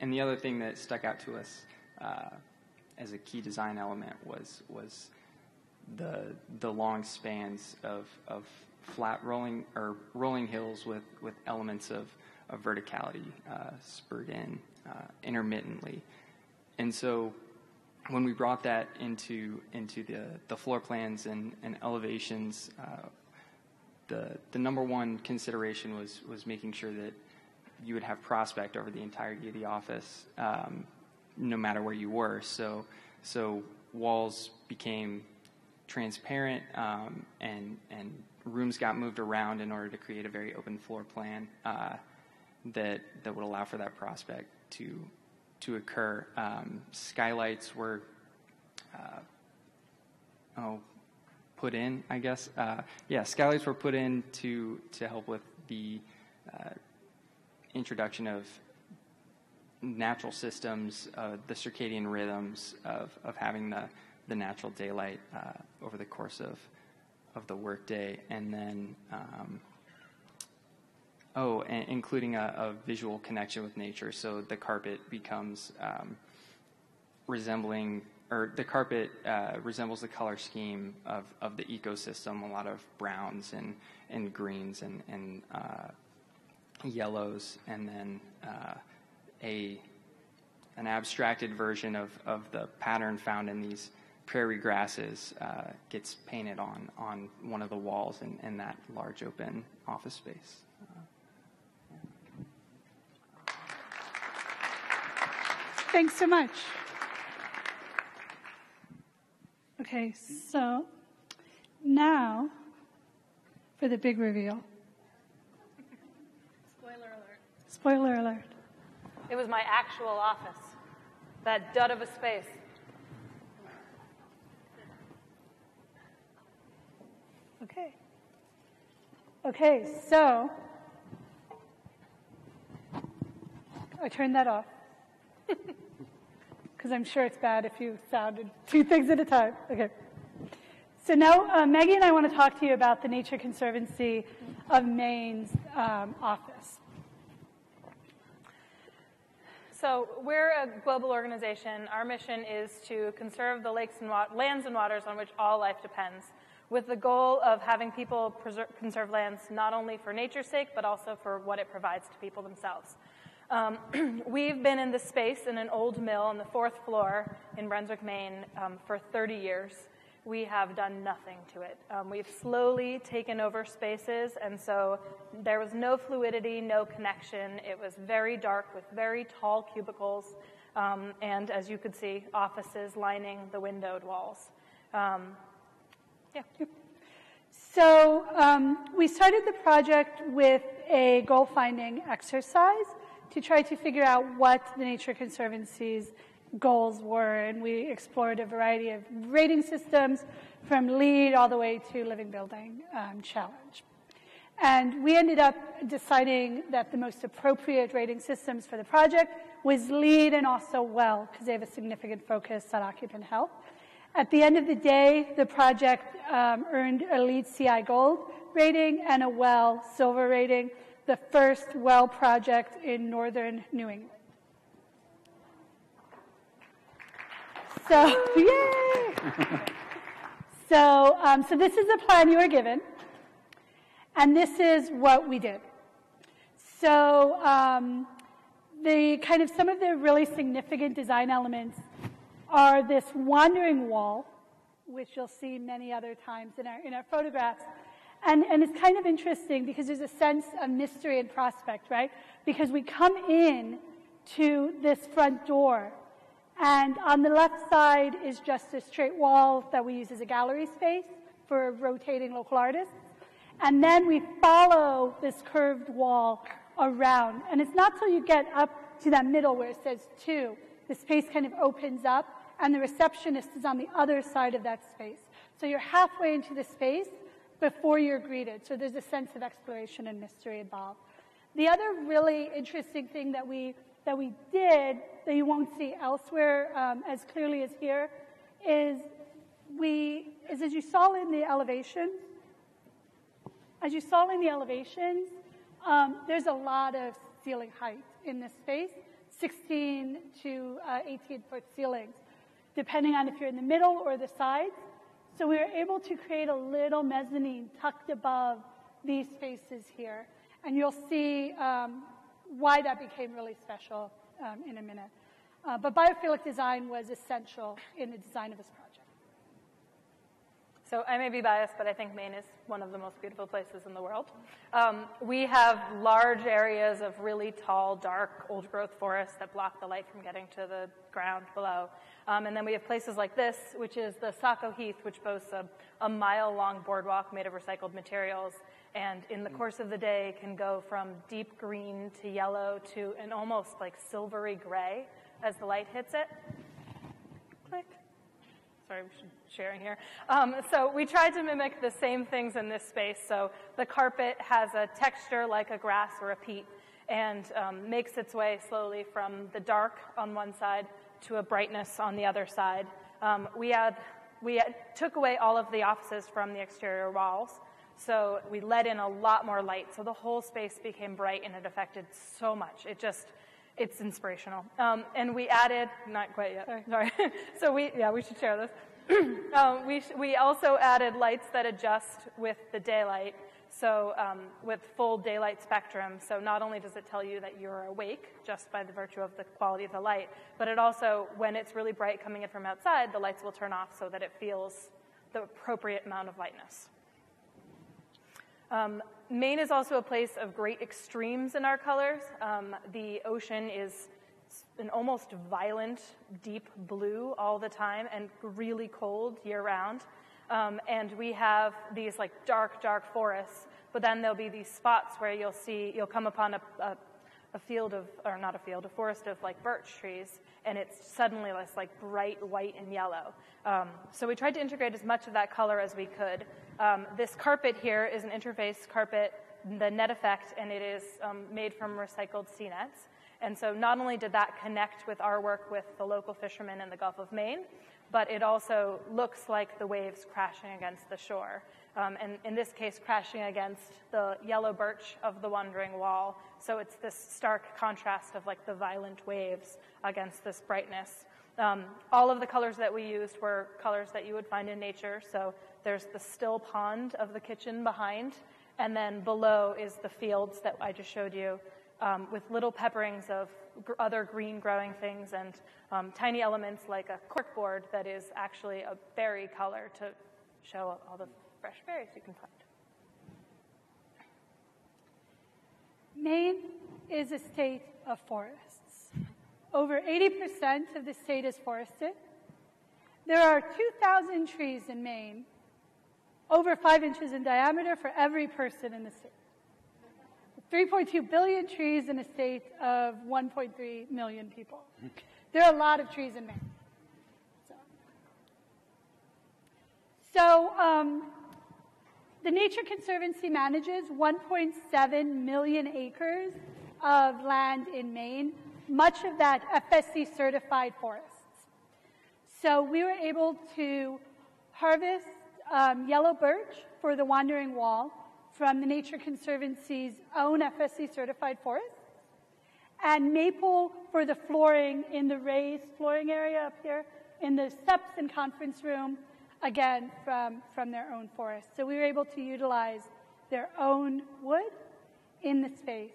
And the other thing that stuck out to us uh, as a key design element was, was the, the long spans of, of flat rolling or rolling hills with, with elements of, of verticality uh, spurred in uh, intermittently. And so when we brought that into into the, the floor plans and, and elevations, uh, the the number one consideration was was making sure that you would have prospect over the entirety of the office, um, no matter where you were. So so walls became transparent um, and and rooms got moved around in order to create a very open floor plan uh, that that would allow for that prospect to to occur. Um, skylights were uh, oh put in, I guess. Uh, yeah, skylights were put in to to help with the uh, introduction of natural systems, uh, the circadian rhythms of of having the the natural daylight uh, over the course of of the workday, and then um, oh, and including a, a, visual connection with nature. So the carpet becomes um, resembling, or the carpet uh, resembles the color scheme of, of the ecosystem. A lot of browns and and greens and and uh, yellows, and then uh, a an abstracted version of, of the pattern found in these prairie grasses uh, gets painted on on one of the walls in, in that large open office space. Thanks so much. Okay, so now for the big reveal. Spoiler alert. Spoiler alert. It was my actual office, that dud of a space. Okay. Okay, so I turned that off because I'm sure it's bad if you sounded two things at a time. Okay. So now uh, Maggie and I want to talk to you about the Nature Conservancy of Maine's um, office. So we're a global organization. Our mission is to conserve the lakes and lands and waters on which all life depends, with the goal of having people preserve, conserve lands not only for nature's sake, but also for what it provides to people themselves. Um, we've been in this space in an old mill on the fourth floor in Brunswick, Maine, um, for 30 years. We have done nothing to it. Um, we've slowly taken over spaces, and so there was no fluidity, no connection. It was very dark with very tall cubicles, um, and as you could see, offices lining the windowed walls. Um, yeah. So um, we started the project with a goal finding exercise to try to figure out what the Nature Conservancy's goals were, and we explored a variety of rating systems from LEED all the way to Living Building um, Challenge. And we ended up deciding that the most appropriate rating systems for the project was LEED and also WELL, because they have a significant focus on occupant health. At the end of the day, the project um, earned a LEED CI Gold rating and a WELL Silver rating, the first WELL project in northern New England. So, yay! so, um, so this is the plan you were given, and this is what we did. So, um, the kind of some of the really significant design elements are this wandering wall, which you'll see many other times in our in our photographs. And, and it's kind of interesting because there's a sense of mystery and prospect, right? Because we come in to this front door and on the left side is just a straight wall that we use as a gallery space for rotating local artists. And then we follow this curved wall around. And it's not till you get up to that middle where it says two, the space kind of opens up and the receptionist is on the other side of that space. So you're halfway into the space before you're greeted. So there's a sense of exploration and mystery involved. The other really interesting thing that we that we did that you won't see elsewhere um, as clearly as here is we, is as you saw in the elevations, as you saw in the elevations, um, there's a lot of ceiling height in this space, 16 to uh, 18 foot ceilings, depending on if you're in the middle or the sides. So we were able to create a little mezzanine tucked above these spaces here. And you'll see um, why that became really special um, in a minute. Uh, but biophilic design was essential in the design of this project. So I may be biased, but I think Maine is one of the most beautiful places in the world. Um, we have large areas of really tall, dark, old-growth forests that block the light from getting to the ground below. Um, and then we have places like this, which is the Saco Heath, which boasts a, a mile-long boardwalk made of recycled materials and in the course of the day can go from deep green to yellow to an almost like silvery gray as the light hits it. Click. Sorry, should sharing here. Um, so we tried to mimic the same things in this space. So the carpet has a texture like a grass or a peat and um, makes its way slowly from the dark on one side to a brightness on the other side. Um, we had we had, took away all of the offices from the exterior walls so we let in a lot more light. So the whole space became bright and it affected so much. It just, it's inspirational. Um, and we added, not quite yet, sorry. sorry. so we, yeah, we should share this. um, we, we also added lights that adjust with the daylight So um, with full daylight spectrum, so not only does it tell you that you're awake just by the virtue of the quality of the light, but it also, when it's really bright coming in from outside, the lights will turn off so that it feels the appropriate amount of lightness. Um, Maine is also a place of great extremes in our colors. Um, the ocean is an almost violent, deep blue all the time and really cold year round. Um, and we have these like dark, dark forests, but then there'll be these spots where you'll see, you'll come upon a, a, a field of, or not a field, a forest of like birch trees, and it's suddenly this like bright white and yellow. Um, so we tried to integrate as much of that color as we could. Um, this carpet here is an interface carpet, the net effect, and it is um, made from recycled sea nets. And so not only did that connect with our work with the local fishermen in the Gulf of Maine, but it also looks like the waves crashing against the shore. Um, and in this case, crashing against the yellow birch of the Wandering Wall. So it's this stark contrast of like the violent waves against this brightness. Um, all of the colors that we used were colors that you would find in nature. So there's the still pond of the kitchen behind, and then below is the fields that I just showed you um, with little pepperings of other green growing things and um, tiny elements like a corkboard that is actually a berry color to show all the fresh berries you can find. Maine is a state of forests. Over 80% of the state is forested. There are 2,000 trees in Maine, over five inches in diameter for every person in the state. 3.2 billion trees in a state of 1.3 million people. There are a lot of trees in Maine. So, so um, the Nature Conservancy manages 1.7 million acres of land in Maine, much of that FSC certified forests. So we were able to harvest um, yellow birch for the Wandering Wall from the Nature Conservancy's own FSC certified forests, and maple for the flooring in the raised flooring area up here in the steps and conference room, again from, from their own forest. So we were able to utilize their own wood in the space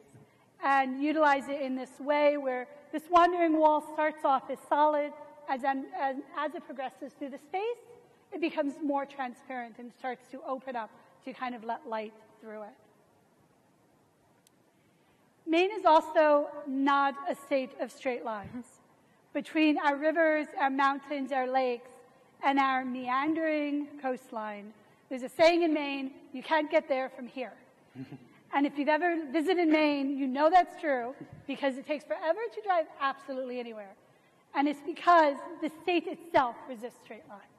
and utilize it in this way where this wandering wall starts off as solid, as, as, as it progresses through the space, it becomes more transparent and starts to open up to kind of let light through it. Maine is also not a state of straight lines. Between our rivers, our mountains, our lakes, and our meandering coastline, there's a saying in Maine, you can't get there from here. and if you've ever visited Maine, you know that's true because it takes forever to drive absolutely anywhere. And it's because the state itself resists straight lines.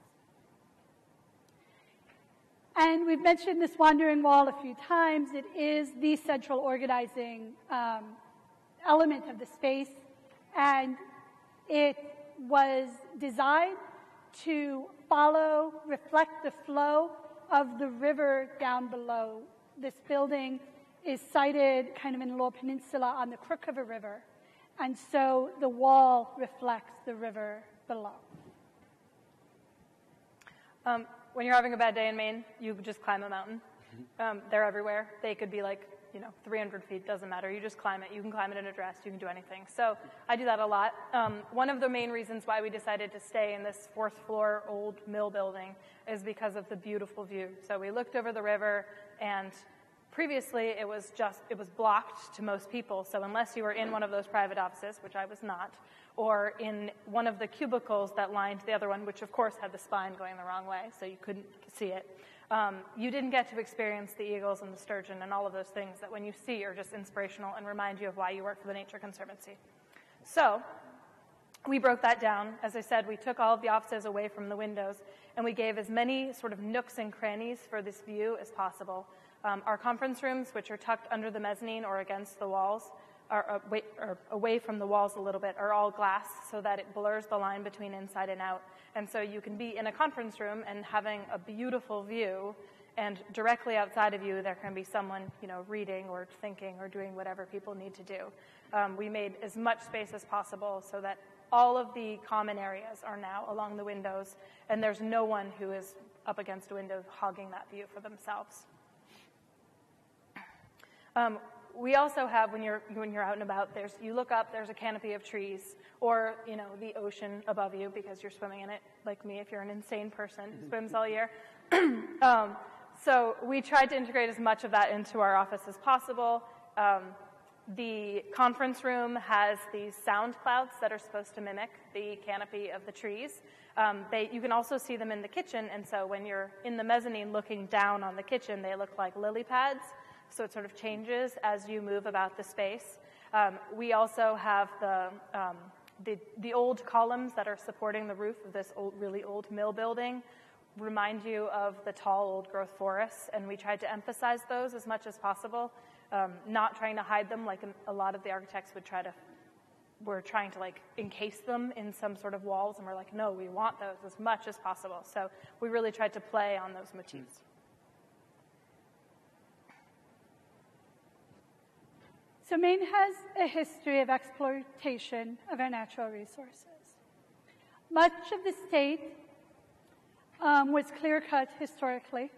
And we've mentioned this wandering wall a few times. It is the central organizing um, element of the space, and it was designed to follow, reflect the flow of the river down below. This building is sited kind of in a little peninsula on the crook of a river, and so the wall reflects the river below. Um, when you're having a bad day in Maine, you just climb a mountain. Mm-hmm. Um, they're everywhere. They could be like, you know, 300 feet, doesn't matter. You just climb it. You can climb it in a dress. You can do anything. So I do that a lot. Um, one of the main reasons why we decided to stay in this fourth floor old mill building is because of the beautiful view. So we looked over the river and previously it was just, it was blocked to most people. So unless you were in one of those private offices, which I was not, or in one of the cubicles that lined the other one, which of course had the spine going the wrong way, so you couldn't see it. Um, you didn't get to experience the eagles and the sturgeon and all of those things that when you see are just inspirational and remind you of why you work for the Nature Conservancy. So, we broke that down. As I said, we took all of the offices away from the windows and we gave as many sort of nooks and crannies for this view as possible. Um, our conference rooms, which are tucked under the mezzanine or against the walls, are away, away from the walls a little bit, are all glass so that it blurs the line between inside and out. And so you can be in a conference room and having a beautiful view, and directly outside of you, there can be someone, you know, reading or thinking or doing whatever people need to do. Um, we made as much space as possible so that all of the common areas are now along the windows, and there's no one who is up against a window hogging that view for themselves. Um, we also have when you're when you're out and about there's you look up there's a canopy of trees or you know the ocean above you because you're swimming in it like me if you're an insane person who swims all year. Um, so we tried to integrate as much of that into our office as possible. Um, the conference room has these sound clouds that are supposed to mimic the canopy of the trees. Um, they, you can also see them in the kitchen and so when you're in the mezzanine looking down on the kitchen they look like lily pads so it sort of changes as you move about the space. Um, we also have the, um, the, the, old columns that are supporting the roof of this old, really old mill building remind you of the tall old growth forests, and we tried to emphasize those as much as possible, um, not trying to hide them like a lot of the architects would try to. We're trying to like encase them in some sort of walls, and we're like, no, we want those as much as possible. So we really tried to play on those motifs. So Maine has a history of exploitation of our natural resources. Much of the state um, was clear cut historically,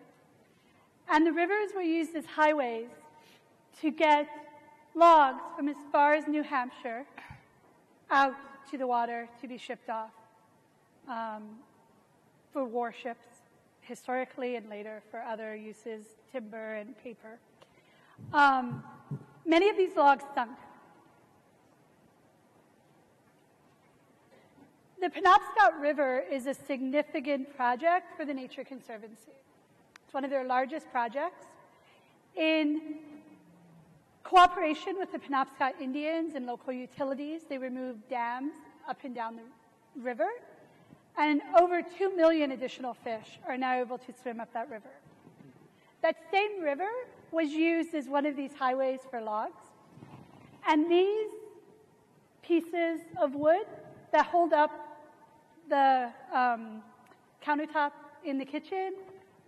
and the rivers were used as highways to get logs from as far as New Hampshire out to the water to be shipped off um, for warships historically and later for other uses, timber and paper. Um, Many of these logs sunk. The Penobscot River is a significant project for the Nature Conservancy. It's one of their largest projects. In cooperation with the Penobscot Indians and local utilities, they removed dams up and down the river, and over 2 million additional fish are now able to swim up that river. That same river was used as one of these highways for logs. And these pieces of wood that hold up the um, countertop in the kitchen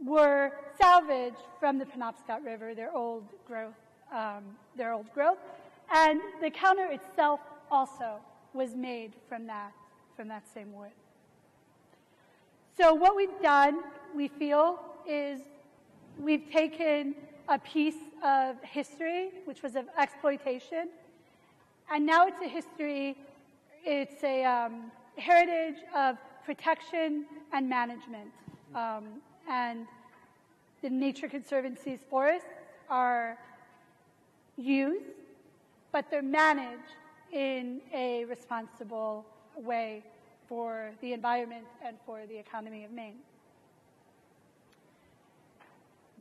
were salvaged from the Penobscot River, their old growth, um, their old growth, and the counter itself also was made from that, from that same wood. So what we've done, we feel, is we've taken a piece of history, which was of exploitation, and now it's a history, it's a um, heritage of protection and management. Um, and the Nature Conservancy's forests are used, but they're managed in a responsible way for the environment and for the economy of Maine.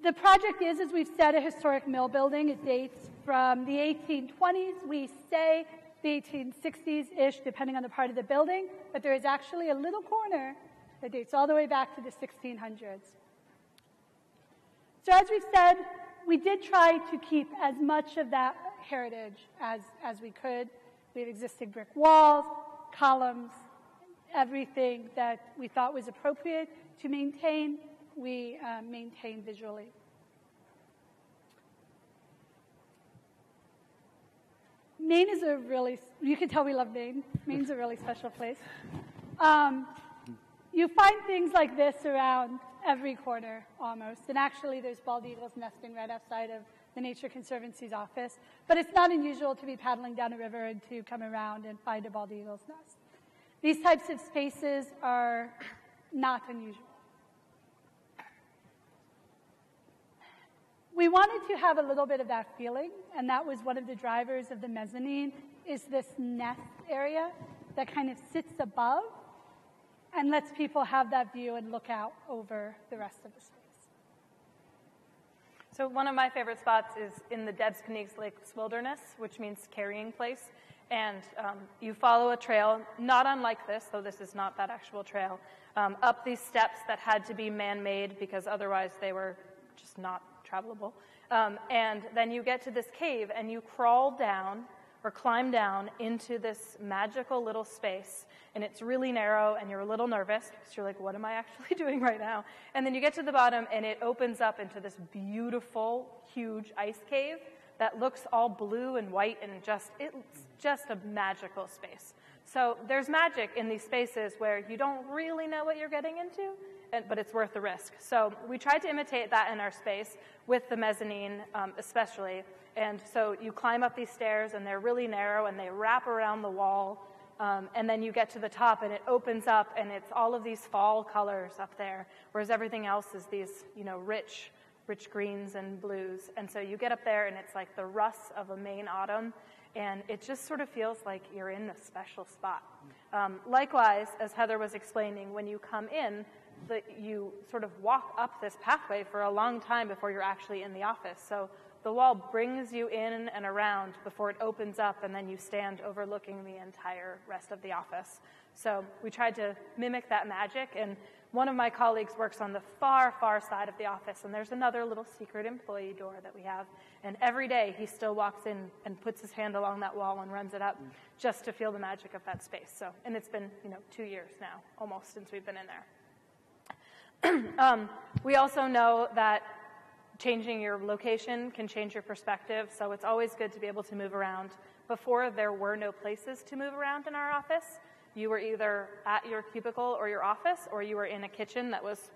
The project is, as we've said, a historic mill building. It dates from the 1820s. We say the 1860s-ish, depending on the part of the building, but there is actually a little corner that dates all the way back to the 1600s. So as we've said, we did try to keep as much of that heritage as, as we could. We have existing brick walls, columns, everything that we thought was appropriate to maintain we uh, maintain visually. Maine is a really, you can tell we love Maine. Maine's a really special place. Um, you find things like this around every corner almost. And actually, there's bald eagles nesting right outside of the Nature Conservancy's office. But it's not unusual to be paddling down a river and to come around and find a bald eagle's nest. These types of spaces are not unusual. We wanted to have a little bit of that feeling, and that was one of the drivers of the mezzanine, is this nest area that kind of sits above and lets people have that view and look out over the rest of the space. So one of my favorite spots is in the Debsconeag Lakes Wilderness, which means carrying place. And um, you follow a trail, not unlike this, though this is not that actual trail, um, up these steps that had to be man-made because otherwise they were just not travelable. Um, and then you get to this cave and you crawl down or climb down into this magical little space. And it's really narrow and you're a little nervous because you're like, what am I actually doing right now? And then you get to the bottom and it opens up into this beautiful, huge ice cave that looks all blue and white and just, it's just a magical space. So there's magic in these spaces where you don't really know what you're getting into, but it's worth the risk. So we tried to imitate that in our space with the mezzanine, um, especially. And so you climb up these stairs, and they're really narrow, and they wrap around the wall. Um, and then you get to the top, and it opens up, and it's all of these fall colors up there, whereas everything else is these, you know, rich, rich greens and blues. And so you get up there, and it's like the rust of a Maine autumn, and it just sort of feels like you're in a special spot. Um, likewise, as Heather was explaining, when you come in, the, you sort of walk up this pathway for a long time before you're actually in the office. So the wall brings you in and around before it opens up, and then you stand overlooking the entire rest of the office. So we tried to mimic that magic, and one of my colleagues works on the far, far side of the office, and there's another little secret employee door that we have. And every day he still walks in and puts his hand along that wall and runs it up just to feel the magic of that space. So, and it's been, you know, two years now, almost, since we've been in there. um, we also know that changing your location can change your perspective, so it's always good to be able to move around. Before, there were no places to move around in our office. You were either at your cubicle or your office, or you were in a kitchen that was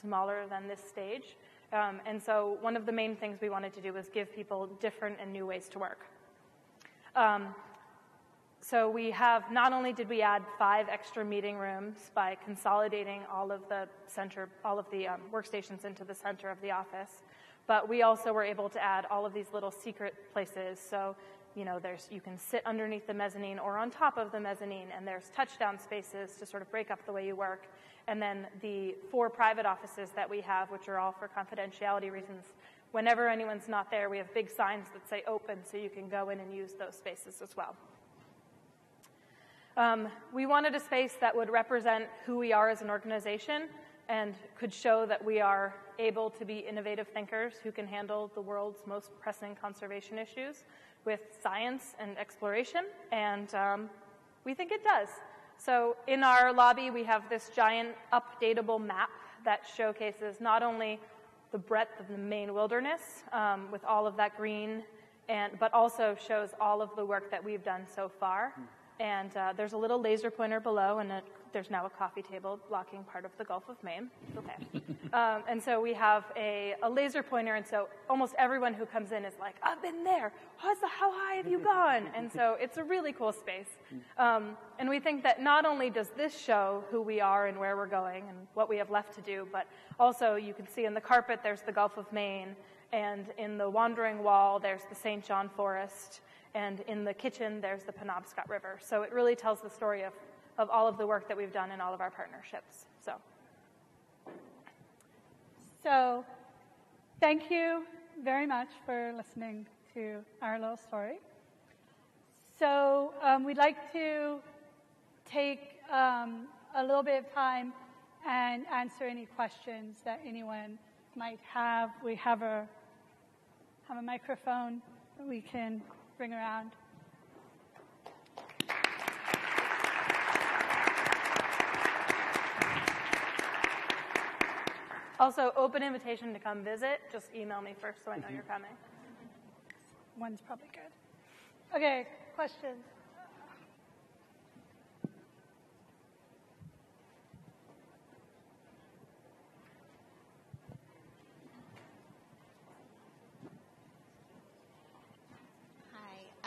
smaller than this stage. Um, and so, one of the main things we wanted to do was give people different and new ways to work. Um, so we have not only did we add five extra meeting rooms by consolidating all of the center, all of the um, workstations into the center of the office, but we also were able to add all of these little secret places. So you know, there's, you can sit underneath the mezzanine or on top of the mezzanine, and there's touchdown spaces to sort of break up the way you work. And then the four private offices that we have, which are all for confidentiality reasons, whenever anyone's not there, we have big signs that say open so you can go in and use those spaces as well. Um, we wanted a space that would represent who we are as an organization and could show that we are able to be innovative thinkers who can handle the world's most pressing conservation issues with science and exploration, and um, we think it does. So in our lobby, we have this giant updatable map that showcases not only the breadth of the Maine wilderness um, with all of that green, and, but also shows all of the work that we've done so far. And uh, there's a little laser pointer below and a there's now a coffee table blocking part of the Gulf of Maine. okay. um, and so we have a, a, laser pointer, and so almost everyone who comes in is like, I've been there. The, how high have you gone? And so it's a really cool space. Um, and we think that not only does this show who we are and where we're going and what we have left to do, but also you can see in the carpet there's the Gulf of Maine, and in the wandering wall there's the St. John Forest, and in the kitchen there's the Penobscot River. So it really tells the story of of all of the work that we've done in all of our partnerships. So, so thank you very much for listening to our little story. So um, we'd like to take um, a little bit of time and answer any questions that anyone might have. We have a have a microphone that we can bring around. Also, open invitation to come visit. Just email me first so I know you're mm-hmm. coming. One's probably good. Okay, questions?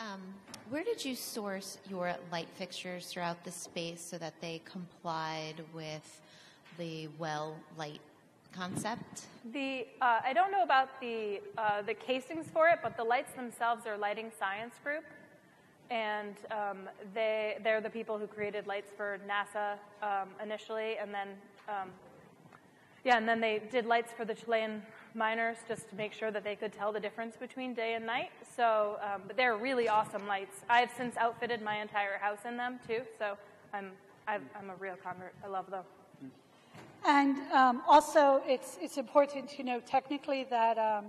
Um, where did you source your light fixtures throughout the space so that they complied with the well light concept? The uh, I don't know about the uh, the casings for it, but the lights themselves are Lighting Science Group, and um, they they're the people who created lights for NASA um, initially, and then um, yeah, and then they did lights for the Chilean miners just to make sure that they could tell the difference between day and night. So, um, but they're really awesome lights. I've since outfitted my entire house in them too, so I'm i am a real convert. I love them. And um, also, it's, it's important to know technically that, um,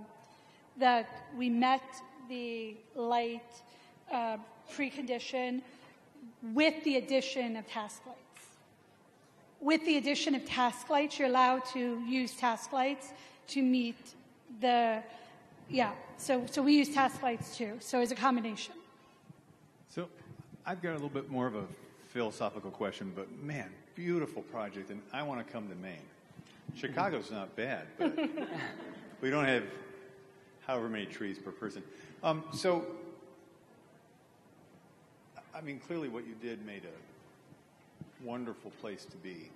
that we met the light uh, precondition with the addition of task lights. With the addition of task lights, you're allowed to use task lights to meet the, yeah, so, so we use task lights too. So it's a combination. So I've got a little bit more of a philosophical question, but man, beautiful project, and I want to come to Maine. Chicago's not bad, but we don't have however many trees per person. Um, so, I mean, clearly what you did made a wonderful place to be.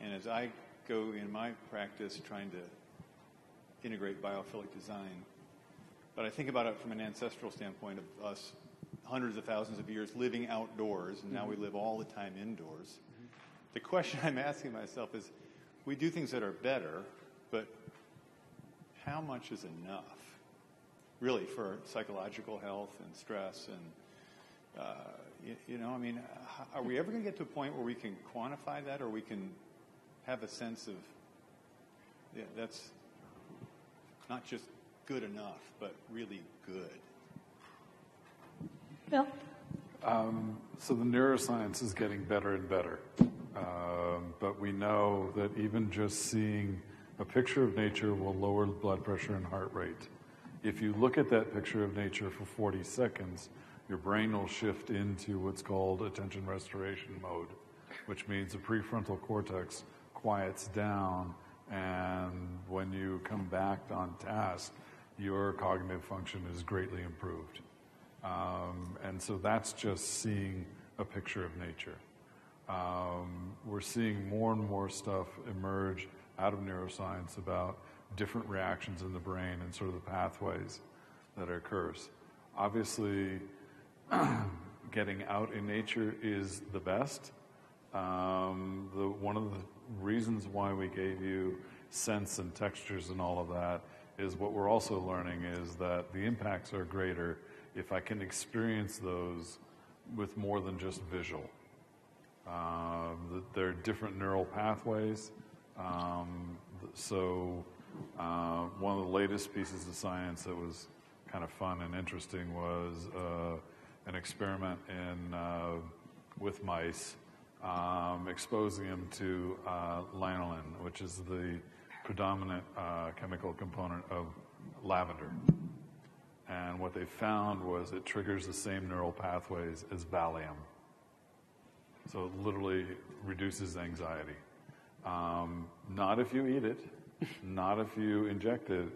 And as I go in my practice trying to integrate biophilic design, but I think about it from an ancestral standpoint of us hundreds of thousands of years living outdoors, and now we live all the time indoors. The question I'm asking myself is we do things that are better, but how much is enough? Really, for psychological health and stress and, uh, you, you, know, I mean, are we ever going to get to a point where we can quantify that or we can have a sense of, yeah, that's not just good enough, but really good? Bill? Um, so the neuroscience is getting better and better. Um, but we know that even just seeing a picture of nature will lower blood pressure and heart rate. If you look at that picture of nature for 40 seconds, your brain will shift into what's called attention restoration mode, which means the prefrontal cortex quiets down, and when you come back on task, your cognitive function is greatly improved. Um, and so that's just seeing a picture of nature. Um, we're seeing more and more stuff emerge out of neuroscience about different reactions in the brain and sort of the pathways that occurs. Obviously, getting out in nature is the best. Um, the, one of the reasons why we gave you scents and textures and all of that is what we're also learning is that the impacts are greater if I can experience those with more than just visual. Um, there are different neural pathways. Um, so, uh, one of the latest pieces of science that was kind of fun and interesting was uh, an experiment in uh, with mice, um, exposing them to uh, linalool, which is the predominant uh, chemical component of lavender. And what they found was it triggers the same neural pathways as Valium. So it literally reduces anxiety. Um, not if you eat it, not if you inject it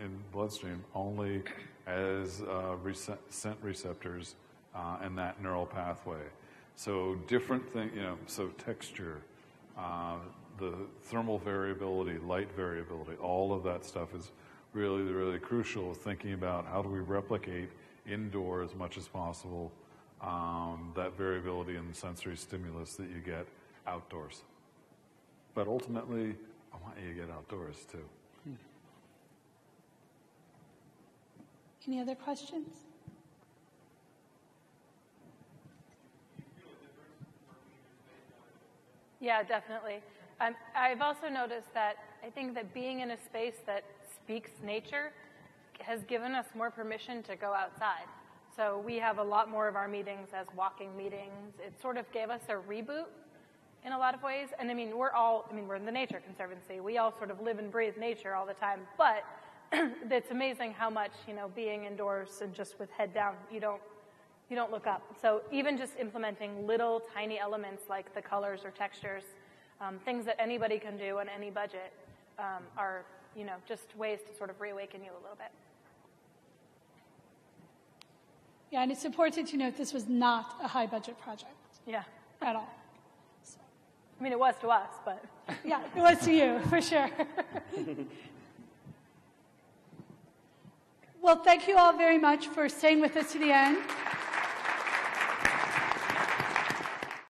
in bloodstream, only as uh, scent receptors uh, in that neural pathway. So different thing, you know, so texture, uh, the thermal variability, light variability, all of that stuff is really, really crucial thinking about how do we replicate indoor as much as possible um, that variability in sensory stimulus that you get outdoors. But ultimately, I want you to get outdoors too. Any other questions? Yeah, definitely. Um, I've also noticed that I think that being in a space that speaks nature has given us more permission to go outside. So we have a lot more of our meetings as walking meetings. It sort of gave us a reboot in a lot of ways. And I mean, we're all, I mean, we're in the Nature Conservancy. We all sort of live and breathe nature all the time. But it's amazing how much, you know, being indoors and just with head down, you don't, you don't look up. So even just implementing little tiny elements like the colors or textures, um, things that anybody can do on any budget um, are, you know, just ways to sort of reawaken you a little bit. Yeah, and it's important to note this was not a high budget project. Yeah. At all. So. I mean, it was to us, but. yeah, it was to you, for sure. well, thank you all very much for staying with us to the end.